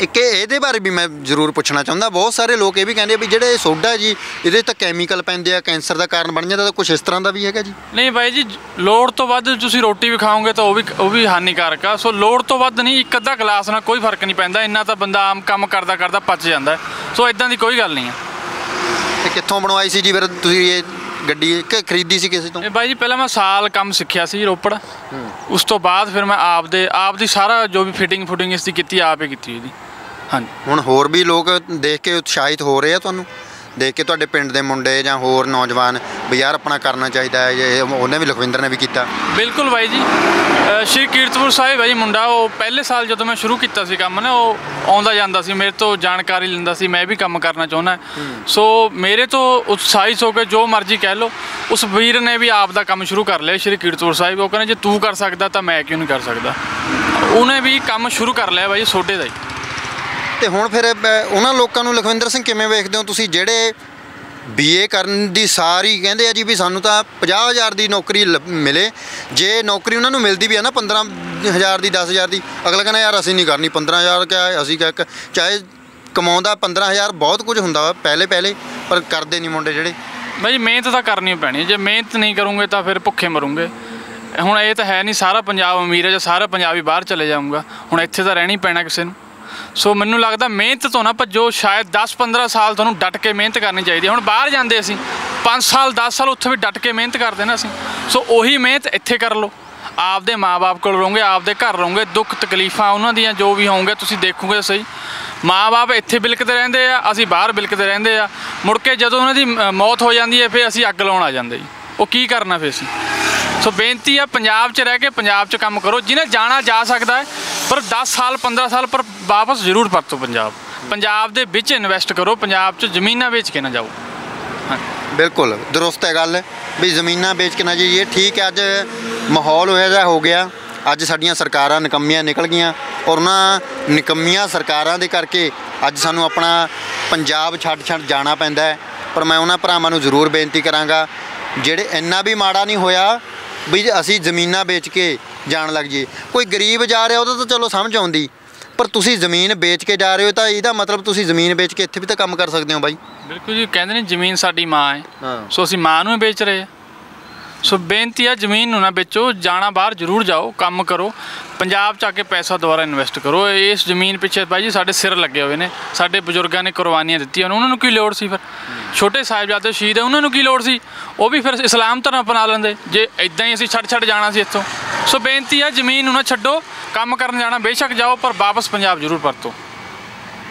ਇੱਕ ਇਹ- ਇਹਦੇ ਬਾਰੇ ਵੀ ਮੈਂ ਜ਼ਰੂਰ ਪੁੱਛਣਾ ਚਾਹੁੰਦਾ। ਬਹੁਤ ਸਾਰੇ ਲੋਕ ਇਹ ਵੀ ਕਹਿੰਦੇ ਆ ਵੀ ਜਿਹੜੇ ਸੋਡਾ ਜੀ ਇਹਦੇ ਤਾਂ ਕੈਮੀਕਲ ਪੈਂਦੇ ਆ ਕੈਂਸਰ ਦਾ ਕਾਰਨ ਬਣ ਜਾਂਦਾ ਤਾਂ ਕੁਝ ਇਸ ਤਰ੍ਹਾਂ ਦਾ ਵੀ ਹੈਗਾ ਜੀ? ਨਹੀਂ ਬਾਈ ਜੀ ਲੋੜ ਤੋਂ ਵੱਧ ਤੁਸੀਂ ਰੋਟੀ ਵੀ ਖਾਓਗੇ ਤਾਂ ਉਹ ਵੀ ਉਹ ਵੀ ਹਾਨੀਕਾਰਕ ਆ। ਸੋ ਲੋੜ ਤੋਂ ਵੱਧ ਨਹੀਂ ਇੱਕ ਅੱਧਾ ਗਲਾਸ ਨਾਲ ਕੋਈ ਫ਼ਰਕ ਨਹੀਂ ਪੈਂਦਾ ਇੰਨਾ ਤਾਂ ਬੰਦਾ ਆਮ ਕੰਮ ਕਰਦਾ ਕਰਦਾ ਪਚ ਜਾਂਦਾ। ਸੋ ਇਦਾਂ ਦੀ ਕੋਈ ਗੱਲ ਨਹੀਂ ਆ। ਤੇ ਕਿੱਥੋਂ ਬਣਵਾਈ ਸੀ ਜੀ ਫਿਰ ਤੁਸੀਂ ਇਹ ਗੱਡੀ ਕਿ ਖਰੀਦੀ ਸੀ ਕਿਸੇ ਤੋਂ? ਇਹ ਬਾਈ ਜੀ ਪਹਿਲਾਂ ਮੈਂ ਸਾਲ ਕੰਮ ਸਿੱਖਿਆ ਸੀ ਰੋਪੜ। ਉਸ ਤੋਂ ਬਾਅਦ ਫਿਰ ਮੈਂ ਆਪ ਦੇ ਆਪ ਦੀ ਸਾਰਾ ਜੋ ਵੀ ਫਿਟਿੰਗ ਫੁਟਿੰਗ ਇਸ ਦੀ ਕੀਤੀ ਆਪ ਹੀ ਕੀਤੀ ਇਹਦੀ। ਹਾਂਜੀ। ਹੁਣ ਹੋਰ ਵੀ ਲੋਕ ਦੇਖ ਕੇ ਉਤਸ਼ਾਹਿਤ ਹੋ ਰਹੇ ਆ ਤੁਹਾਨੂੰ? ਦੇਖ ਕੇ ਤੁਹਾਡੇ ਪਿੰਡ ਦੇ ਮੁੰਡੇ ਜਾਂ ਹੋਰ ਨੌਜਵਾਨ ਵੀ ਯਾਰ ਆਪਣਾ ਕਰਨਾ ਚਾਹੀਦਾ ਹੈ ਇਹ ਉਹਨੇ ਵੀ ਲਖਵਿੰਦਰ ਨੇ ਵੀ ਕੀਤਾ। ਬਿਲਕੁਲ ਬਾਈ ਜੀ। ਸ਼੍ਰੀ ਕੀਰਤਪੁਰ ਸਾਹਿਬ ਹੈ ਜੀ ਮੁੰਡਾ, ਉਹ ਪਹਿਲੇ ਸਾਲ ਜਦੋਂ ਮੈਂ ਸ਼ੁਰੂ ਕੀਤਾ ਸੀ ਕੰਮ ਨਾ, ਉਹ ਆਉਂਦਾ ਜਾਂਦਾ ਸੀ, ਮੇਰੇ ਤੋਂ ਜਾਣਕਾਰੀ ਲੈਂਦਾ ਸੀ, ਮੈਂ ਵੀ ਕੰਮ ਕਰਨਾ ਚਾਹੁੰਦਾ। ਸੋ ਮੇਰੇ ਤੋਂ ਉਤਸ਼ਾਹਿਤ ਹੋ ਕੇ ਜੋ ਮਰਜ਼ੀ ਕਹਿ ਲਓ, ਉਸ ਵੀਰ ਨੇ ਵੀ ਆਪ ਦਾ ਕੰਮ ਸ਼ੁਰੂ ਕਰ ਲਿਆ ਸ਼੍ਰੀ ਕੀਰਤਪੁਰ ਸਾਹਿਬ। ਉਹ ਕਹਿੰਦੇ, ਜੇ ਤੂੰ ਕਰ ਸਕਦਾ ਤਾਂ ਮੈਂ ਕਿਉਂ ਨਹੀਂ ਕਰ ਸਕਦਾ? ਉਹਨੇ ਵੀ ਕੰਮ ਸ਼ੁਰੂ ਕਰ ਲਿਆ ਬਾਈ ਸੋਡੇ ਦਾ ਹੀ। ਤੇ ਹੁਣ ਫਿਰ ਉਹਨਾਂ ਲੋਕਾਂ ਨੂੰ ਲਖਵਿੰਦਰ ਸਿੰਘ ਕਿਵੇਂ ਵੇਖਦੇ ਹੋ ਤੁਸੀਂ? ਜਿਹੜੇ ਬੀਏ ਕਰਨ ਦੀ ਸਾਰੀ ਕਹਿੰਦੇ ਆ ਜੀ ਵੀ ਸਾਨੂੰ ਤਾਂ 50000 ਦੀ ਨੌਕਰੀ ਲ- ਮਿਲੇ। ਜੇ ਨੌਕਰੀ ਉਹਨਾਂ ਨੂੰ ਮਿਲਦੀ ਵੀ ਆ ਨਾ 15000 ਦੀ 10000 ਦੀ, ਅਗਲਾ ਕਹਿੰਦਾ ਯਾਰ ਅਸੀਂ ਨਹੀਂ ਕਰਨੀ 15000 ਕਿਆ ਅਸੀਂ ਕਿਆ ਚਾਹੇ ਕਮਾਉਂਦਾ 15000 ਬਹੁਤ ਕੁਝ ਹੁੰਦਾ ਵਾ, ਪਹਿਲੇ ਪਹਿਲੇ, ਪਰ ਕਰਦੇ ਨਹੀਂ ਮੁੰਡੇ ਜਿਹੜੇ। ਬਾਈ ਜੀ, ਮਿਹਨਤ ਤਾਂ ਕਰਨੀ ਪੈਣੀ ਜੇ ਮਿਹਨਤ ਨਹੀਂ ਕਰੋਗੇ ਤਾਂ ਫਿਰ ਭੁੱਖੇ ਮਰੋਗੇ। ਹੁਣ ਇਹ ਤਾਂ ਹੈ ਨਹੀਂ, ਸਾਰਾ ਪੰਜਾਬ ਅਮੀਰ ਹੈ ਜਾਂ ਸਾਰਾ ਪੰਜਾਬ ਹੀ ਬਾਹਰ ਚਲੇ ਜਾਊਗਾ। ਹੁਣ ਇੱਥੇ ਤਾਂ ਰਹਿਣਾ ਹੀ ਪੈਣਾ ਕਿਸੇ ਨੂੰ। ਸੋ ਮੈਨੂੰ ਲੱਗਦਾ ਮਿਹਨਤ ਤੋਂ ਨਾ ਭੱਜੋ, ਸ਼ਾਇਦ 10-15 ਸਾਲ ਤੁਹਾਨੂੰ ਡਟ ਕੇ ਮਿਹਨਤ ਕਰਨੀ ਚਾਹੀਦੀ ਹੈ। ਹੁਣ ਬਾਹਰ ਜਾਂਦੇ ਅਸੀਂ 5 ਸਾਲ 10 ਸਾਲ ਉੱਥੇ ਵੀ ਡਟ ਕੇ ਮਿਹਨਤ ਕਰਦੇ ਨਾ ਅਸੀਂ। ਸੋ ਉਹੀ ਮਿਹਨਤ ਇੱਥੇ ਕਰ ਲਓ। ਆਪਦੇ ਮਾਪੇ ਕੋਲ ਰਹੋਗੇ, ਆਪਦੇ ਘਰ ਰਹੋਗੇ, ਦੁੱਖ, ਤਕਲੀਫਾਂ ਉਹਨਾਂ ਦੀਆਂ ਜੋ ਵੀ ਹੋਣਗੇ ਤੁਸੀਂ ਦੇਖੋਗੇ ਸਹੀ। ਮਾਪੇ ਇੱਥੇ ਬਿਲਕਦੇ ਰਹਿੰਦੇ ਆ, ਅਸੀਂ ਬਾਹਰ ਬਿਲਕਦੇ ਰਹਿੰਦੇ ਆ। ਮੁੜ ਕੇ ਜਦੋਂ ਉਹਨਾਂ ਦੀ ਮੌਤ ਹੋ ਜਾਂਦੀ ਹੈ, ਫਿਰ ਅਸੀਂ ਅੱਗ ਲਾਉਣ ਆ ਜਾਂਦੇ ਜੀ। ਉਹ ਕੀ ਕਰਨਾ ਫਿਰ ਅਸੀਂ? ਸੋ ਬੇਨਤੀ ਆ, ਪੰਜਾਬ 'ਚ ਰਹਿ ਕੇ ਪੰਜਾਬ 'ਚ ਕੰਮ ਕਰੋ। ਜਿਹਨੇ ਜਾਣਾ ਜਾ ਸਕਦਾ ਹੈ, ਪਰ 10 ਸਾਲ 15 ਸਾਲ, ਪਰ ਵਾਪਸ ਜ਼ਰੂਰ ਪਰਤੋ ਪੰਜਾਬ। ਪੰਜਾਬ ਦੇ ਵਿੱਚ ਇਨਵੈਸਟ ਕਰੋ, ਪੰਜਾਬ 'ਚ ਜ਼ਮੀਨਾਂ ਵੇਚ ਕੇ ਨਾ ਜਾਓ। ਬਿਲਕੁਲ, ਦਰੁਸਤ ਹੈ ਗੱਲ, ਵੀ ਜ਼ਮੀਨਾਂ ਵੇਚ ਕੇ ਨਾ ਜਾਈਏ। ਠੀਕ ਹੈ, ਅੱਜ ਮਾਹੌਲ ਹੋਇਆ ਜਿਹਾ ਹੋ ਗਿਆ, ਅੱਜ ਸਾਡੀਆਂ ਸਰਕਾਰਾਂ ਨਿਕੰਮੀਆਂ ਨਿਕਲ ਗਈਆਂ, ਔਰ ਉਹਨਾਂ ਨਿਕੰਮੀਆਂ ਸਰਕਾਰਾਂ ਦੇ ਕਰਕੇ ਅੱਜ ਸਾਨੂੰ ਆਪਣਾ ਪੰਜਾਬ ਛੱਡ ਛੱਡ ਜਾਣਾ ਪੈਂਦਾ ਪਰ ਮੈਂ ਉਹਨਾਂ ਭਰਾਵਾਂ ਨੂੰ ਜ਼ਰੂਰ ਬੇਨਤੀ ਕਰਾਂਗਾ, ਜਿਹੜੇ ਇੰਨਾ ਵੀ ਮਾੜਾ ਨਹੀਂ ਹੋਇਆ ਵੀ ਅਸੀਂ ਜ਼ਮੀਨਾਂ ਵੇਚ ਕੇ ਜਾਣ ਲੱਗ ਜਾਈਏ। ਕੋਈ ਗਰੀਬ ਜਾ ਰਿਹਾ ਉਹਦਾ ਤਾਂ ਚਲੋ ਸਮਝ ਆਉਂਦੀ। ਪਰ ਤੁਸੀਂ ਜ਼ਮੀਨ ਵੇਚ ਕੇ ਜਾ ਰਹੇ ਹੋ ਤਾਂ ਇਹਦਾ ਮਤਲਬ ਤੁਸੀਂ ਜ਼ਮੀਨ ਵੇਚ ਕੇ ਇੱਥੇ ਵੀ ਤਾਂ ਕੰਮ ਕਰ ਸਕਦੇ ਹੋ ਬਾਈ। ਬਿਲਕੁਲ ਜੀ ਕਹਿੰਦੇ ਨੇ ਜ਼ਮੀਨ ਸਾਡੀ ਮਾਂ ਹੈ। ਹਾਂ। ਸੋ ਅਸੀਂ ਮਾਂ ਨੂੰ ਹੀ ਵੇਚ ਰਹੇ ਹਾਂ। ਸੋ ਬੇਨਤੀ ਆ ਜ਼ਮੀਨ ਨੂੰ ਨਾ ਵੇਚੋ, ਜਾਣਾ ਬਾਹਰ ਜ਼ਰੂਰ ਜਾਓ, ਕੰਮ ਕਰੋ, ਪੰਜਾਬ ਚ ਆ ਕੇ ਪੈਸਾ ਦੁਬਾਰਾ ਇਨਵੈਸਟ ਕਰੋ। ਇਸ ਜ਼ਮੀਨ ਪਿੱਛੇ ਭਾਈ ਜੀ ਸਾਡੇ ਸਿਰ ਲੱਗੇ ਹੋਏ ਨੇ, ਸਾਡੇ ਬਜ਼ੁਰਗਾਂ ਨੇ ਕੁਰਬਾਨੀਆਂ ਦਿੱਤੀਆਂ ਨੇ ਉਹਨਾਂ ਨੂੰ ਕੀ ਲੋੜ ਸੀ ਫਿਰ? ਛੋਟੇ ਸਾਹਿਬਜ਼ਾਦੇ ਸ਼ਹੀਦ ਹੈ ਉਹਨਾਂ ਨੂੰ ਕੀ ਲੋੜ ਸੀ? ਉਹ ਵੀ ਫਿਰ ਇਸਲਾਮ ਧਰਮ ਅਪਣਾ ਲੈਂਦੇ, ਜੇ ਇਦਾਂ ਹੀ ਅਸੀਂ ਛੱਡ ਛੱਡ ਜਾਣਾ ਸੀ ਇੱਥੋਂ। ਸੋ ਬੇਨਤੀ ਆ ਜ਼ਮੀਨ ਨੂੰ ਨਾ ਛੱਡੋ, ਕੰਮ ਕਰਨ ਜਾਣਾ, ਬੇਸ਼ੱਕ ਜਾਓ, ਪਰ ਵਾਪਸ ਪੰਜਾਬ ਜ਼ਰੂਰ ਪਰਤੋ।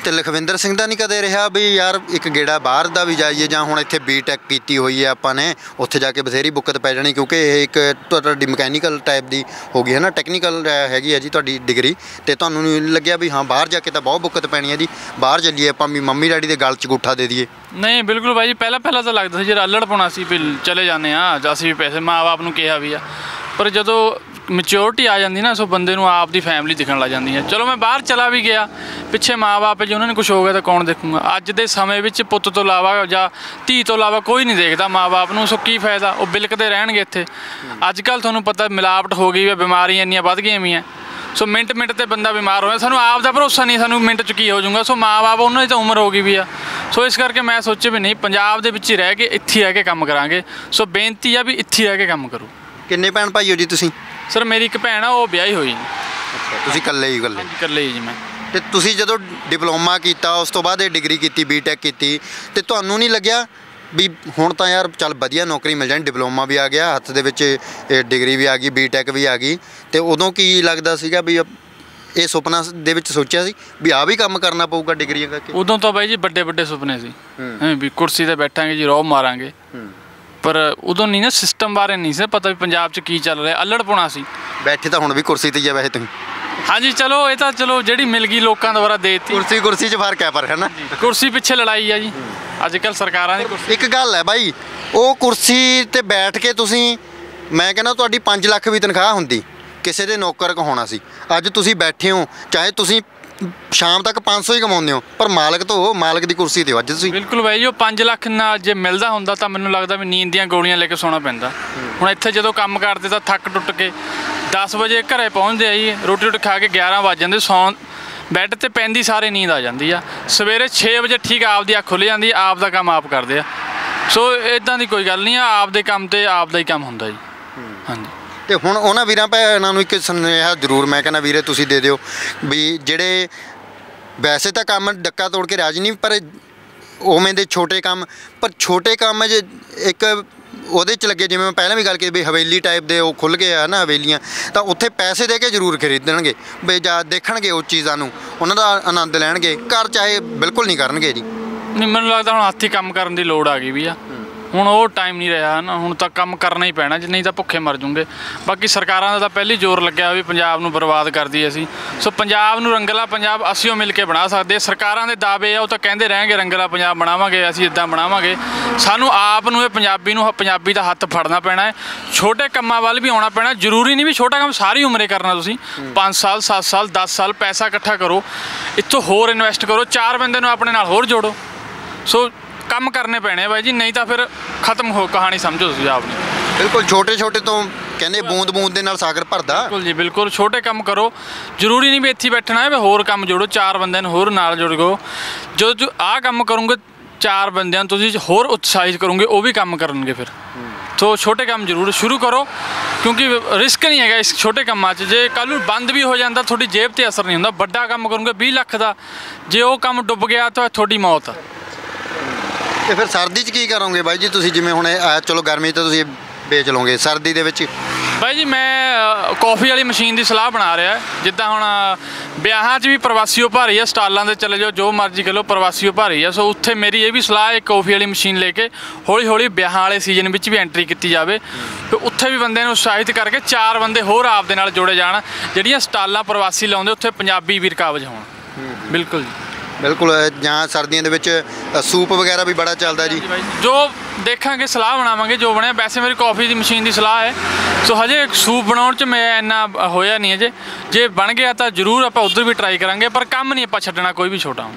ਤੇ ਲਖਵਿੰਦਰ ਸਿੰਘ ਦਾ ਨਹੀਂ ਕਦੇ ਰਿਹਾ ਵੀ ਯਾਰ ਇੱਕ ਗੇੜਾ ਬਾਹਰ ਦਾ ਵੀ ਜਾਈਏ ਜਾਂ ਹੁਣ ਇੱਥੇ ਬੀਟੈਕ ਕੀਤੀ ਹੋਈ ਹੈ ਆਪਾਂ ਨੇ, ਉੱਥੇ ਜਾ ਕੇ ਬਥੇਰੀ ਬੁੱਕਤ ਪੈ ਜਾਣੀ ਕਿਉਂਕਿ ਇਹ ਇੱਕ ਤੁਹਾਡੀ ਮਕੈਨੀਕਲ ਟਾਈਪ ਦੀ ਹੋ ਗਈ ਹੈ ਨਾ ਟੈਕਨੀਕਲ ਹੈਗੀ ਹੈ ਜੀ ਤੁਹਾਡੀ ਡਿਗਰੀ ਤੇ ਤੁਹਾਨੂੰ ਨਹੀਂ ਲੱਗਿਆ ਵੀ ਹਾਂ ਬਾਹਰ ਜਾ ਕੇ ਤਾਂ ਬਹੁਤ ਬੁੱਕਤ ਪੈਣੀ ਹੈ ਜੀ, ਬਾਹਰ ਚੱਲੀਏ ਆਪਾਂ ਵੀ ਮੰਮੀ ਡੈਡੀ ਦੇ ਗਲ 'ਚ ਗੁੱਠਾ ਦੇ ਦਈਏ। ਨਹੀਂ, ਬਿਲਕੁਲ ਭਾਈ ਜੀ, ਪਹਿਲਾਂ ਪਹਿਲਾਂ ਤਾਂ ਲੱਗਦਾ ਸੀ, ਜਿਹੜਾ ਅਲੜ ਪਾਉਣਾ ਸੀ ਵੀ ਚਲੇ ਜਾਂਦੇ ਆ ਜਾਂ ਅਸੀਂ ਵੀ ਪੈਸੇ ਮਾਂ ਬਾਪ ਨੂੰ ਕਿਹਾ ਵੀ ਆ। ਪਰ ਜਦੋਂ ਮੈਚਿਓਰਿਟੀ ਆ ਜਾਂਦੀ ਨਾ, ਸੋ ਬੰਦੇ ਨੂੰ ਆਪ ਦੀ ਫੈਮਿਲੀ ਦਿਖਣ ਲੱਗ ਜਾਂਦੀ ਹੈ। ਚਲੋ ਮੈਂ ਬਾਹਰ ਚਲਾ ਵੀ ਗਿਆ, ਪਿੱਛੇ ਮਾਪੇ ਜੇ ਉਹਨਾਂ ਨੂੰ ਕੁਝ ਹੋ ਗਿਆ ਤਾਂ ਕੌਣ ਦੇਖੂਗਾ? ਅੱਜ ਦੇ ਸਮੇਂ ਵਿੱਚ ਪੁੱਤ ਤੋਂ ਇਲਾਵਾ ਜਾਂ ਧੀ ਤੋਂ ਇਲਾਵਾ ਕੋਈ ਨਹੀਂ ਦੇਖਦਾ ਮਾਪੇ ਨੂੰ, ਸੋ ਕੀ ਫਾਇਦਾ? ਉਹ ਬਿਲਕਦੇ ਰਹਿਣਗੇ ਇੱਥੇ। ਅੱਜ ਕੱਲ ਤੁਹਾਨੂੰ ਪਤਾ ਮਿਲਾਵਟ ਹੋ ਗਈ ਹੈ, ਬਿਮਾਰੀਆਂ ਇੰਨੀਆਂ ਵੱਧ ਗਈਆਂ ਵੀ ਸੋ ਮਿੰਟ ਮਿੰਟ ਤੇ ਬੰਦਾ ਬਿਮਾਰ ਹੋਇਆ। ਸਾਨੂੰ ਆਪ ਦਾ ਭਰੋਸਾ ਨਹੀਂ, ਸਾਨੂੰ ਮਿੰਟ ਚ ਕੀ ਹੋ ਜਾਊਗਾ? ਸੋ ਮਾਪੇ ਉਹਨਾਂ ਦੀ ਤਾਂ ਉਮਰ ਹੋ ਗਈ ਵੀ ਆ। ਸੋ ਇਸ ਕਰਕੇ ਮੈਂ ਸੋਚਿਆ ਵੀ ਨਹੀਂ, ਪੰਜਾਬ ਦੇ ਵਿੱਚ ਹੀ ਰਹਿ ਕੇ ਇੱਥੇ ਹੀ ਰਹਿ ਕੇ ਕੰਮ ਕਰਾਂਗੇ। ਸੋ ਬੇਨਤੀ ਆ ਵੀ ਇੱਥੇ ਹੀ ਰਹਿ ਕੇ ਕੰਮ ਕਰੋ। ਕਿੰਨੇ ਭੈਣ ਭਾਈ ਹੋ ਜੀ ਤੁਸੀਂ? ਸਰ ਮੇਰੀ ਇੱਕ ਭੈਣ ਆ ਉਹ ਵਿਆਹੀ ਹੋਈ। ਤੁਸੀਂ ਇਕੱਲੇ ਹੀ ਇਕੱਲੇ? ਹਾਂਜੀ ਇਕੱਲੇ ਹੀ ਜੀ ਮੈਂ। ਤੇ ਤੁਸੀਂ ਜਦੋਂ ਡਿਪਲੋਮਾ ਕੀਤਾ ਉਸ ਤੋਂ ਬਾਅਦ ਇਹ ਡਿਗਰੀ ਕੀਤੀ ਬੀਟੈਕ ਕੀਤੀ ਤੇ ਤੁਹਾਨੂੰ ਨਹੀਂ ਲੱਗਿਆ ਵੀ ਹੁਣ ਤਾਂ ਯਾਰ ਚੱਲ ਵਧੀਆ ਨੌਕਰੀ ਮਿਲ ਜਾਣੀ ਡਿਪਲੋਮਾ ਵੀ ਆ ਗਿਆ ਹੱਥ ਦੇ ਵਿੱਚ ਇਹ ਡਿਗਰੀ ਵੀ ਆ ਗਈ ਬੀਟੈਕ ਵੀ ਆ ਗਈ ਤੇ ਉਦੋਂ ਕੀ ਲੱਗਦਾ ਸੀਗਾ ਵੀ ਇਹ ਸੁਪਨਾ ਦੇ ਵਿੱਚ ਸੋਚਿਆ ਸੀ ਵੀ ਆ ਵੀ ਕੰਮ ਕਰਨਾ ਪਊਗਾ ਡਿਗਰੀਆਂ ਕਰਕੇ? ਉਦੋਂ ਤਾਂ ਬਾਈ ਜੀ ਵੱਡੇ ਵੱਡੇ ਸੁਪਨੇ ਸੀ। ਵੀ ਕੁਰਸੀ ਤੇ ਬੈਠਾਂਗੇ ਜੀ ਰੋਬ ਮਾਰਾਂਗੇ। ਹੂੰ। ਪਰ ਉਦੋਂ ਨਹੀਂ ਨਾ ਸਿਸਟਮ ਬਾਰੇ ਨਹੀਂ ਸੀ ਪਤਾ ਵੀ ਪੰਜਾਬ 'ਚ ਕੀ ਚੱਲ ਰਿਹਾ ਅਲੜ ਪਾਉਣਾ ਸੀ। ਬੈਠੇ ਤਾਂ ਹੁਣ ਵੀ ਕੁਰਸੀ ਤੇ ਹੀ ਆ ਵੈਸੇ ਤੁਸੀਂ। ਹਾਂਜੀ ਚਲੋ ਇਹ ਤਾਂ ਚਲੋ ਜਿਹੜੀ ਮਿਲ ਗਈ ਲੋਕਾਂ ਦੁਆਰਾ ਦੇਤੀ। ਕੁਰਸੀ ਕੁਰਸੀ 'ਚ ਫ਼ਰਕ ਹੈ ਪਰ ਹੈ ਨਾ? ਕੁਰਸੀ ਪਿੱਛੇ ਲੜਾਈ ਆ ਜੀ। ਅੱਜ ਕੱਲ ਸਰਕਾਰਾਂ ਦੀ ਕੁਰਸੀ ਇੱਕ ਗੱਲ ਹੈ ਬਾਈ ਉਹ ਕੁਰਸੀ ਤੇ ਬੈਠ ਕੇ ਤੁਸੀਂ ਮੈਂ ਕਹਿੰਦਾ ਤੁਹਾਡੀ 5 ਲੱਖ ਵੀ ਤਨਖਾਹ ਹੁੰਦੀ ਕਿਸੇ ਦੇ ਨੌਕਰ ਕਹਾਉਣਾ ਸੀ। ਅੱਜ ਤੁਸੀਂ ਬੈਠੇ ਹੋ ਚਾਹੇ ਤੁਸੀਂ ਸ਼ਾਮ ਤੱਕ 500 ਹੀ ਕਮਾਉਂਦੇ ਹੋ ਪਰ ਮਾਲਕ ਤੋਂ ਹੋ ਮਾਲਕ ਦੀ ਕੁਰਸੀ ਤੇ ਹੋ ਅੱਜ ਤੁਸੀਂ। ਬਿਲਕੁਲ ਬਾਈ ਜੀ ਉਹ 5 ਲੱਖ ਨਾਲ ਜੇ ਮਿਲਦਾ ਹੁੰਦਾ ਤਾਂ ਮੈਨੂੰ ਲੱਗਦਾ ਵੀ ਨੀਂਦ ਦੀਆਂ ਗੋਲੀਆਂ ਲੈ ਕੇ ਸੌਣਾ ਪੈਂਦਾ। ਹੁਣ ਇੱਥੇ ਜਦੋਂ ਕੰਮ ਕਰਦੇ ਤਾਂ ਥੱਕ ਟੁੱਟ ਕੇ 10 ਵਜੇ ਘਰੇ ਪਹੁੰਚਦੇ ਆ ਜੀ ਰੋਟੀ ਰੋਟੀ ਖਾ ਕੇ 11 ਵਜ ਜਾਂਦੇ ਸੌਂ ਬੈੱਡ ਤੇ ਪੈਂਦੀ ਸਾਰੇ ਨੀਂਦ ਆ ਜਾਂਦੀ ਆ। ਸਵੇਰੇ 6 ਵਜੇ ਠੀਕ ਆਪ ਦੀ ਅੱਖ ਖੁੱਲ ਜਾਂਦੀ ਆ, ਆਪ ਦਾ ਕੰਮ ਆਪ ਕਰਦੇ ਆ। ਸੋ ਇਦਾਂ ਦੀ ਕੋਈ ਗੱਲ ਨਹੀਂ ਆ ਆਪ ਦੇ ਕੰਮ ਤੇ ਆਪ ਦਾ ਹੀ ਕੰਮ ਹੁੰਦਾ ਜੀ। ਹਾਂਜੀ। ਤੇ ਹੁਣ ਉਹਨਾਂ ਵੀਰਾਂ ਭੈਣਾਂ ਨੂੰ ਇੱਕ ਸੁਨੇਹਾ ਜ਼ਰੂਰ ਮੈਂ ਕਹਿੰਦਾ ਵੀਰੇ ਤੁਸੀਂ ਦੇ ਦਿਓ ਵੀ ਜਿਹੜੇ ਵੈਸੇ ਤਾਂ ਕੰਮ ਡੱਕਾ ਤੋੜ ਕੇ ਰਾਜ ਨਹੀਂ ਪਰ ਉਵੇਂ ਦੇ ਛੋਟੇ ਕੰਮ ਪਰ ਛੋਟੇ ਕੰਮ ਜੇ ਇੱਕ ਉਹਦੇ ਚ ਲੱਗੇ ਜਿਵੇਂ ਮੈਂ ਪਹਿਲਾਂ ਵੀ ਗੱਲ ਕੀਤੀ ਵੀ ਹਵੇਲੀ ਟਾਈਪ ਦੇ ਉਹ ਖੁੱਲ ਗਏ ਆ ਨਾ ਹਵੇਲੀਆਂ ਤਾਂ ਉੱਥੇ ਪੈਸੇ ਦੇ ਕੇ ਜ਼ਰੂਰ ਖਰੀਦਣਗੇ ਵੀ ਜਾਂ ਦੇਖਣਗੇ ਉਹ ਚੀਜ਼ਾਂ ਨੂੰ ਉਹਨਾਂ ਦਾ ਆਨੰਦ ਲੈਣਗੇ ਘਰ ਚਾਹੇ ਬਿਲਕੁਲ ਨਹੀਂ ਕਰਨਗੇ ਜੀ। ਨਹੀਂ ਮੈਨੂੰ ਲੱਗਦਾ ਹੁਣ ਹੱਥੀਂ ਕੰਮ ਕਰਨ ਦੀ ਲੋੜ ਆ ਗਈ ਵੀ ਆ। ਹੁਣ ਉਹ ਟਾਈਮ ਨਹੀਂ ਰਿਹਾ ਨਾ ਹੁਣ ਤਾਂ ਕੰਮ ਕਰਨਾ ਹੀ ਪੈਣਾ, ਜੇ ਨਹੀਂ ਤਾਂ ਭੁੱਖੇ ਮਰ ਜੂਗੇ। ਬਾਕੀ ਸਰਕਾਰਾਂ ਦਾ ਤਾਂ ਪਹਿਲੀ ਜ਼ੋਰ ਲੱਗਿਆ ਵੀ ਪੰਜਾਬ ਨੂੰ ਬਰਬਾਦ ਕਰਦੀ ਅਸੀਂ। ਸੋ ਪੰਜਾਬ ਨੂੰ ਰੰਗਲਾ ਪੰਜਾਬ ਅਸੀਂ ਉਹ ਮਿਲ ਕੇ ਬਣਾ ਸਕਦੇ ਸਰਕਾਰਾਂ ਦੇ ਦਾਅਵੇ ਆ, ਉਹ ਤਾਂ ਕਹਿੰਦੇ ਰਹਿਣਗੇ, ਰੰਗਲਾ ਪੰਜਾਬ ਬਣਾਵਾਂਗੇ, ਅਸੀਂ ਇਦਾਂ ਬਣਾਵਾਂਗੇ। ਸਾਨੂੰ ਆਪ ਨੂੰ ਇਹ ਪੰਜਾਬੀ ਨੂੰ, ਪੰਜਾਬੀ ਦਾ ਹੱਥ ਫੜਨਾ ਪੈਣਾ ਹੈ। ਛੋਟੇ ਕੰਮਾਂ ਵੱਲ ਵੀ ਆਉਣਾ ਪੈਣਾ। ਜ਼ਰੂਰੀ ਨਹੀਂ ਵੀ ਛੋਟਾ ਕੰਮ ਸਾਰੀ ਉਮਰੇ ਕਰਨਾ ਤੁਸੀਂ। 5 ਸਾਲ 7 ਸਾਲ 10 ਸਾਲ ਪੈਸਾ ਇਕੱਠਾ ਕਰੋ। ਇੱਥੋਂ ਹੋਰ ਇਨਵੈਸਟ ਕਰੋ। ਚਾਰ ਬੰਦੇ ਨੂੰ ਆਪਣੇ ਨਾਲ ਹੋਰ ਜੋੜੋ। ਸੋ ਕੰਮ ਕਰਨੇ ਪੈਣੇ ਆ ਬਾਈ ਜੀ ਨਹੀਂ ਤਾਂ ਫਿਰ ਖਤਮ ਹੋ ਕਹਾਣੀ ਸਮਝੋ ਤੁਸੀਂ ਆਪ ਨੇ ਬਿਲਕੁਲ ਛੋਟੇ ਛੋਟੇ ਤੋਂ ਕਹਿੰਦੇ ਬੂੰਦ ਬੂੰਦ ਦੇ ਨਾਲ ਸਾਗਰ ਭਰਦਾ। ਬਿਲਕੁਲ ਜੀ ਬਿਲਕੁਲ ਛੋਟੇ ਕੰਮ ਕਰੋ। ਜ਼ਰੂਰੀ ਨਹੀਂ ਵੀ ਇੱਥੇ ਬੈਠਣਾ ਹੈ ਵੀ ਹੋਰ ਕੰਮ ਜੋੜੋ ਚਾਰ ਬੰਦਿਆਂ ਨੂੰ ਹੋਰ ਨਾਲ ਜੋੜੋ। ਜਦੋਂ ਜੋ ਆਹ ਕੰਮ ਕਰੋਗੇ ਚਾਰ ਬੰਦਿਆਂ ਨੂੰ ਤੁਸੀਂ ਹੋਰ ਉਤਸ਼ਾਹਿਤ ਕਰੋਗੇ ਉਹ ਵੀ ਕੰਮ ਕਰਨਗੇ ਫਿਰ। ਸੋ ਛੋਟੇ ਕੰਮ ਜ਼ਰੂਰ ਸ਼ੁਰੂ ਕਰੋ ਕਿਉਂਕਿ ਰਿਸਕ ਨਹੀਂ ਹੈਗਾ ਇਸ ਛੋਟੇ ਕੰਮਾਂ 'ਚ। ਜੇ ਕੱਲ੍ਹ ਨੂੰ ਬੰਦ ਵੀ ਹੋ ਜਾਂਦਾ ਤੁਹਾਡੀ ਜੇਬ ਤੇ ਅਸਰ ਨਹੀਂ ਹੁੰਦਾ। ਵੱਡਾ ਕੰਮ ਕਰੋਗੇ 20 ਲੱਖ ਦਾ। ਜੇ ਉਹ ਕੰਮ ਡੁੱਬ ਗਿਆ ਤਾਂ ਤੁਹਾਡੀ ਮੌਤ। ਆ ਤੇ ਫਿਰ ਸਰਦੀ 'ਚ ਕੀ ਕਰੋਗੇ ਬਾਈ ਜੀ? ਤੁਸੀਂ ਜਿਵੇਂ ਹੁਣ ਇਹ ਆ ਚਲੋ ਗਰਮੀ 'ਚ ਤਾਂ ਤੁਸੀਂ ਵੇਚ ਲਓਗੇ ਸਰਦੀ ਦੇ ਵਿੱਚ। ਬਾਈ ਜੀ ਮੈਂ ਅ, ਕੌਫੀ ਵਾਲੀ ਮਸ਼ੀਨ ਦੀ ਸਲਾਹ ਬਣਾ ਰਿਹਾ। ਜਿੱਦਾਂ ਹੁਣ ਅ, ਵਿਆਹਾਂ 'ਚ ਵੀ ਪ੍ਰਵਾਸੀਓ ਭਾਰੀ ਆ ਸਟਾਲਾਂ ਤੇ ਚਲੇ ਜਾਓ ਜੋ ਮਰਜ਼ੀ ਕਰ ਲਓ ਪ੍ਰਵਾਸੀਓ ਭਾਰੀ ਆ। ਸੋ ਉੱਥੇ ਮੇਰੀ ਇਹ ਵੀ ਸਲਾਹ ਹੈ ਕੌਫੀ ਵਾਲੀ ਮਸ਼ੀਨ ਲੈ ਕੇ ਹੌਲੀ ਹੌਲੀ ਵਿਆਹਾਂ ਵਾਲੇ ਸੀਜ਼ਨ ਵਿੱਚ ਵੀ ਐਂਟਰੀ ਕੀਤੀ ਜਾਵੇ। ਤੇ ਉੱਥੇ ਵੀ ਬੰਦੇ ਨੂੰ ਉਤਸ਼ਾਹਿਤ ਕਰਕੇ ਚਾਰ ਬੰਦੇ ਹੋਰ ਆਪ ਦੇ ਨਾਲ ਜੋੜੇ ਜਾਣ ਜਿਹੜੀਆਂ ਸਟਾਲਾਂ ਪ੍ਰਵਾਸੀ ਲਾਉਂਦੇ ਉੱਥੇ ਪੰਜਾਬੀ ਵੀ ਰਕਾਬਜ ਹੋਣ। ਬਿਲਕੁਲ ਜੀ। ਬਿਲਕੁਲ ਜਾਂ ਸਰਦੀਆਂ ਦੇ ਵਿੱਚ ਸੂਪ ਵਗੈਰਾ ਵੀ ਬੜਾ ਚੱਲਦਾ ਜੀ। ਜੋ। ਦੇਖਾਂਗੇ ਸਲਾਹ ਬਣਾਵਾਂਗੇ ਜੋ ਬਣਿਆ। ਵੈਸੇ ਮੇਰੀ ਕਾਫੀ ਦੀ ਮਸ਼ੀਨ ਦੀ ਸਲਾਹ ਹੈ। ਸੋ ਹਜੇ ਸੂਪ ਬਣਾਉਣ ਚ ਮੈਂ ਇੰਨਾ ਹੋਇਆ ਨਹੀਂ ਅਜੇ। ਜੇ ਬਣ ਗਿਆ ਤਾਂ ਜ਼ਰੂਰ ਆਪਾਂ ਉਧਰ ਵੀ ਟਰਾਈ ਕਰਾਂਗੇ ਪਰ ਕੰਮ ਨਹੀਂ ਆਪਾਂ ਛੱਡਣਾ ਕੋਈ ਵੀ ਛੋਟਾ।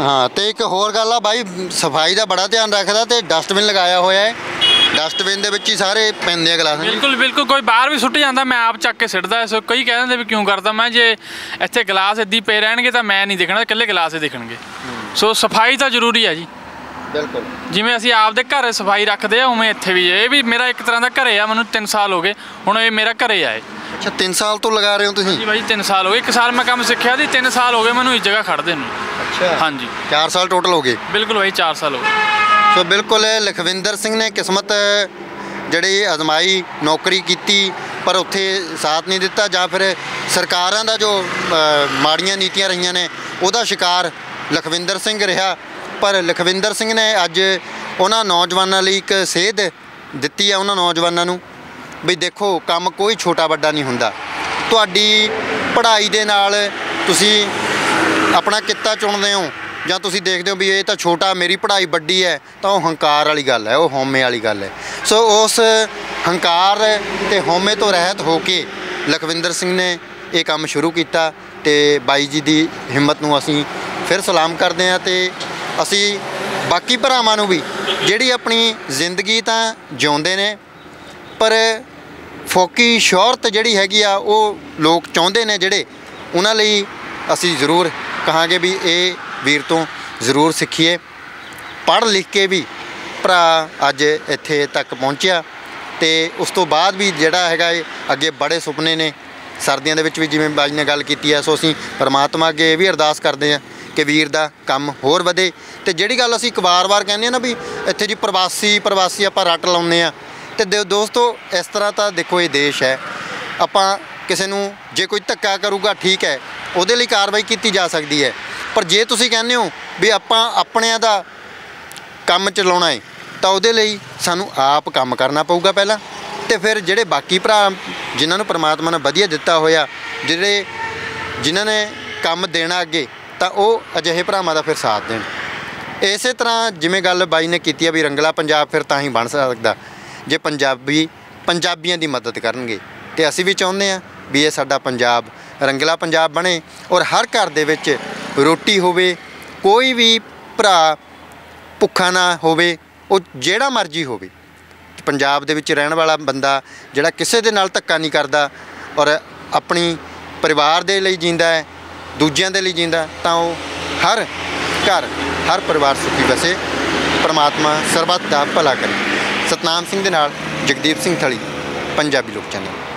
ਹਾਂ ਤੇ ਇੱਕ ਹੋਰ ਗੱਲ ਆ ਬਾਈ ਸਫ਼ਾਈ ਦਾ ਬੜਾ ਧਿਆਨ ਰੱਖਦਾ ਤੇ ਡਸਟਬਿਨ ਲਗਾਇਆ ਹੋਇਆ ਹੈ। ਡਸਟਬਿਨ ਦੇ ਵਿੱਚ ਹੀ ਸਾਰੇ ਪੈਂਦੇ ਆ ਗਲਾਸ ਬਿਲਕੁਲ ਬਿਲਕੁਲ ਕੋਈ ਬਾਹਰ ਵੀ ਸੁੱਟ ਜਾਂਦਾ ਮੈਂ ਆਪ ਚੱਕ ਕੇ ਸਿੱਟਦਾ ਸੋ ਕਈ ਕਹਿ ਦਿੰਦੇ ਵੀ ਕਿਉਂ ਕਰਦਾ ਮੈਂ ਜੇ ਇੱਥੇ ਗਲਾਸ ਇੱਦੀ ਪਏ ਰਹਿਣਗੇ ਤਾਂ ਮੈਂ ਨਹੀਂ ਦਿਖਣਾ ਇਕੱਲੇ ਗਲਾਸ ਹੀ ਦਿਖਣਗੇ। ਸੋ ਸਫ਼ਾਈ ਤਾਂ ਜ਼ਰੂਰੀ ਹੈ ਜੀ। ਬਿਲਕੁਲ। ਜਿਵੇਂ ਅਸੀਂ ਆਪਦੇ ਘਰੇ ਸਫ਼ਾਈ ਰੱਖਦੇ ਆ ਉਵੇਂ ਇੱਥੇ ਵੀ ਇਹ ਵੀ ਮੇਰਾ ਇੱਕ ਤਰ੍ਹਾਂ ਦਾ ਘਰੇ ਆ ਮੈਨੂੰ 3 ਸਾਲ ਹੋ ਗਏ ਹੁਣ ਇਹ ਮੇਰਾ ਘਰੇ ਆ ਇਹ। ਅੱਛਾ 3 ਸਾਲ ਤੋਂ ਲਗਾ ਰਹੇ ਹੋ ਤੁਸੀਂ? ਜੀ ਬਾਈ 3 ਸਾਲ ਹੋ ਗਏ ਇੱਕ ਸਾਲ ਮੈਂ ਕੰਮ ਸਿੱਖਿਆ ਸੀ 3 ਸਾਲ ਹੋ ਗਏ ਮੈਨੂੰ ਇਸ ਜਗ੍ਹਾ ਖੜਦੇ ਨੂੰ। ਅੱਛਾ। ਹਾਂਜੀ। 4 ਸਾਲ ਟੋਟਲ ਹੋ ਗਏ? ਬਿਲਕੁਲ ਬਾਈ 4 ਸਾਲ ਹੋ ਗਏ। ਸੋ ਬਿਲਕੁਲ ਲਖਵਿੰਦਰ ਸਿੰਘ ਨੇ ਕਿਸਮਤ, ਜਿਹੜੀ ਅਜ਼ਮਾਈ ਨੌਕਰੀ ਕੀਤੀ, ਪਰ ਉੱਥੇ ਸਾਥ ਨਹੀਂ ਦਿੱਤਾ ਜਾਂ ਫਿਰ ਸਰਕਾਰਾਂ ਦਾ ਜੋ ਮਾੜੀਆਂ ਨੀਤੀਆਂ ਰਹੀਆਂ ਨੇ, ਉਹਦਾ ਸ਼ਿਕਾਰ ਲਖਵਿੰਦਰ ਸਿੰਘ ਰਿਹਾ। ਪਰ ਲਖਵਿੰਦਰ ਸਿੰਘ ਨੇ ਅੱਜ ਉਹਨਾਂ ਨੌਜਵਾਨਾਂ ਲਈ ਇੱਕ ਸੇਧ ਦਿੱਤੀ ਹੈ ਉਹਨਾਂ ਨੌਜਵਾਨਾਂ ਨੂੰ, ਵੀ ਦੇਖੋ, ਕੰਮ ਕੋਈ ਛੋਟਾ ਵੱਡਾ ਨਹੀਂ ਹੁੰਦਾ। ਤੁਹਾਡੀ ਪੜ੍ਹਾਈ ਦੇ ਨਾਲ ਤੁਸੀਂ ਆਪਣਾ ਕਿੱਤਾ ਚੁਣਦੇ ਹੋ ਜਾਂ ਤੁਸੀਂ ਦੇਖਦੇ ਹੋ ਵੀ ਇਹ ਤਾਂ ਛੋਟਾ ਮੇਰੀ ਪੜ੍ਹਾਈ ਵੱਡੀ ਹੈ, ਤਾਂ ਉਹ ਹੰਕਾਰ ਵਾਲੀ ਗੱਲ ਹੈ, ਉਹ ਹਉਮੈ ਵਾਲੀ ਗੱਲ ਹੈ। ਸੋ ਉਸ ਹੰਕਾਰ ਤੇ ਹਉਮੈ ਤੋਂ ਰਹਿਤ ਹੋ ਕੇ ਲਖਵਿੰਦਰ ਸਿੰਘ ਨੇ ਇਹ ਕੰਮ ਸ਼ੁਰੂ ਕੀਤਾ ਤੇ ਬਾਈ ਜੀ ਦੀ ਹਿੰਮਤ ਨੂੰ ਅਸੀਂ ਫਿਰ ਸਲਾਮ ਕਰਦੇ ਹਾਂ ਤੇ ਅਸੀਂ ਬਾਕੀ ਭਰਾਵਾਂ ਨੂੰ ਵੀ ਜਿਹੜੀ ਆਪਣੀ ਜ਼ਿੰਦਗੀ ਤਾਂ ਜਿਉਂਦੇ ਨੇ, ਪਰ ਫੋਕੀ ਸ਼ੌਹਰਤ ਜਿਹੜੀ ਹੈਗੀ ਆ, ਉਹ ਲੋਕ ਚਾਹੁੰਦੇ ਨੇ ਜਿਹੜੇ ਉਹਨਾਂ ਲਈ ਅਸੀਂ ਜ਼ਰੂਰ ਕਹਾਂਗੇ ਵੀ ਇਹ ਵੀਰ ਤੋਂ ਜ਼ਰੂਰ ਸਿੱਖੀਏ। ਪੜ੍ਹ ਲਿਖ ਕੇ ਵੀ ਭਰਾ ਅੱਜ ਇੱਥੇ ਤੱਕ ਪਹੁੰਚਿਆ ਤੇ ਉਸ ਤੋਂ ਬਾਅਦ ਵੀ ਜਿਹੜਾ ਹੈਗਾ ਇਹ ਅੱਗੇ ਬੜੇ ਸੁਪਨੇ ਨੇ ਸਰਦੀਆਂ ਦੇ ਵਿੱਚ ਵੀ ਜਿਵੇਂ ਬਾਈ ਨੇ ਗੱਲ ਕੀਤੀ ਹੈ ਸੋ ਅਸੀਂ ਪਰਮਾਤਮਾ ਅੱਗੇ ਇਹ ਵੀ ਅਰਦਾਸ ਕਰਦੇ ਹਾਂ ਕਿ ਵੀਰ ਦਾ ਕੰਮ ਹੋਰ ਵਧੇ। ਤੇ ਜਿਹੜੀ ਗੱਲ ਅਸੀਂ ਇੱਕ ਵਾਰ-ਵਾਰ ਕਹਿੰਦੇ ਆ ਨਾ ਵੀ ਇੱਥੇ ਜੀ ਪ੍ਰਵਾਸੀ ਪ੍ਰਵਾਸੀ ਆਪਾਂ ਰੱਟ ਲਾਉਂਦੇ ਆ ਤੇ ਦੋ- ਦੋਸਤੋ, ਇਸ ਤਰ੍ਹਾਂ ਤਾਂ ਦੇਖੋ ਇਹ ਦੇਸ਼ ਹੈ। ਆਪਾਂ ਕਿਸੇ ਨੂੰ ਜੇ ਕੋਈ ਧੱਕਾ ਕਰੂਗਾ, ਠੀਕ ਹੈ, ਉਹਦੇ ਲਈ ਕਾਰਵਾਈ ਕੀਤੀ ਜਾ ਸਕਦੀ ਹੈ। ਪਰ ਜੇ ਤੁਸੀਂ ਕਹਿੰਦੇ ਹੋ ਵੀ ਆਪਾਂ ਆਪਣਿਆਂ ਦਾ ਕੰਮ ਚਲਾਉਣਾ ਹੈ, ਤਾਂ ਉਹਦੇ ਲਈ ਸਾਨੂੰ ਆਪ ਕੰਮ ਕਰਨਾ ਪਊਗਾ ਪਹਿਲਾਂ। ਤੇ ਫਿਰ ਜਿਹੜੇ ਬਾਕੀ ਭਰਾ ਜਿਨ੍ਹਾਂ ਨੂੰ ਪ੍ਰਮਾਤਮਾ ਨੇ ਵਧੀਆ ਦਿੱਤਾ ਹੋਇਆ, ਜਿਹੜੇ ਜਿਨ੍ਹਾਂ ਨੇ ਕੰਮ ਦੇਣਾ ਅੱਗੇ, ਤਾਂ ਉਹ ਅਜਿਹੇ ਭਰਾਵਾਂ ਦਾ ਫਿਰ ਸਾਥ ਦੇਣ। ਇਸੇ ਤਰ੍ਹਾਂ ਜਿਵੇਂ ਗੱਲ ਬਾਈ ਨੇ ਕੀਤੀ ਆ ਵੀ ਰੰਗਲਾ ਪੰਜਾਬ ਫਿਰ ਤਾਂ ਹੀ ਬਣ ਸਕਦਾ, ਜੇ ਪੰਜਾਬੀ ਪੰਜਾਬੀਆਂ ਦੀ ਮਦਦ ਕਰਨਗੇ। ਤੇ ਅਸੀਂ ਵੀ ਚਾਹੁੰਦੇ ਆ ਵੀ ਇਹ ਸਾਡਾ ਪੰਜਾਬ ਰੰਗਲਾ ਪੰਜਾਬ ਬਣੇ ਔਰ ਹਰ ਘਰ ਦੇ ਵਿੱਚ ਰੋਟੀ ਹੋਵੇ, ਕੋਈ ਵੀ ਭਰਾ ਭੁੱਖਾ ਨਾ ਹੋਵੇ, ਉਹ ਜਿਹੜਾ ਮਰਜ਼ੀ ਹੋਵੇ। ਪੰਜਾਬ ਦੇ ਵਿੱਚ ਰਹਿਣ ਵਾਲਾ ਬੰਦਾ ਜਿਹੜਾ ਕਿਸੇ ਦੇ ਨਾਲ ਧੱਕਾ ਨਹੀਂ ਕਰਦਾ ਔਰ ਆਪਣੀ ਪਰਿਵਾਰ ਦੇ ਲਈ ਜਿੰਦਾ ਹੈ, ਦੂਜਿਆਂ ਦੇ ਲਈ ਜਿੰਦਾ, ਤਾਂ ਉਹ ਹਰ ਘਰ, ਹਰ ਪਰਿਵਾਰ ਸੁਖੀ ਵਸੇ ਪ੍ਰਮਾਤਮਾ ਸਰਬੱਤ ਦਾ ਭਲਾ ਕਰੇ। ਸਤਨਾਮ ਸਿੰਘ ਦੇ ਨਾਲ ਜਗਦੀਪ ਸਿੰਘ ਥਲੀ, ਪੰਜਾਬੀ ਲੋਕ ਚੈਨਲ।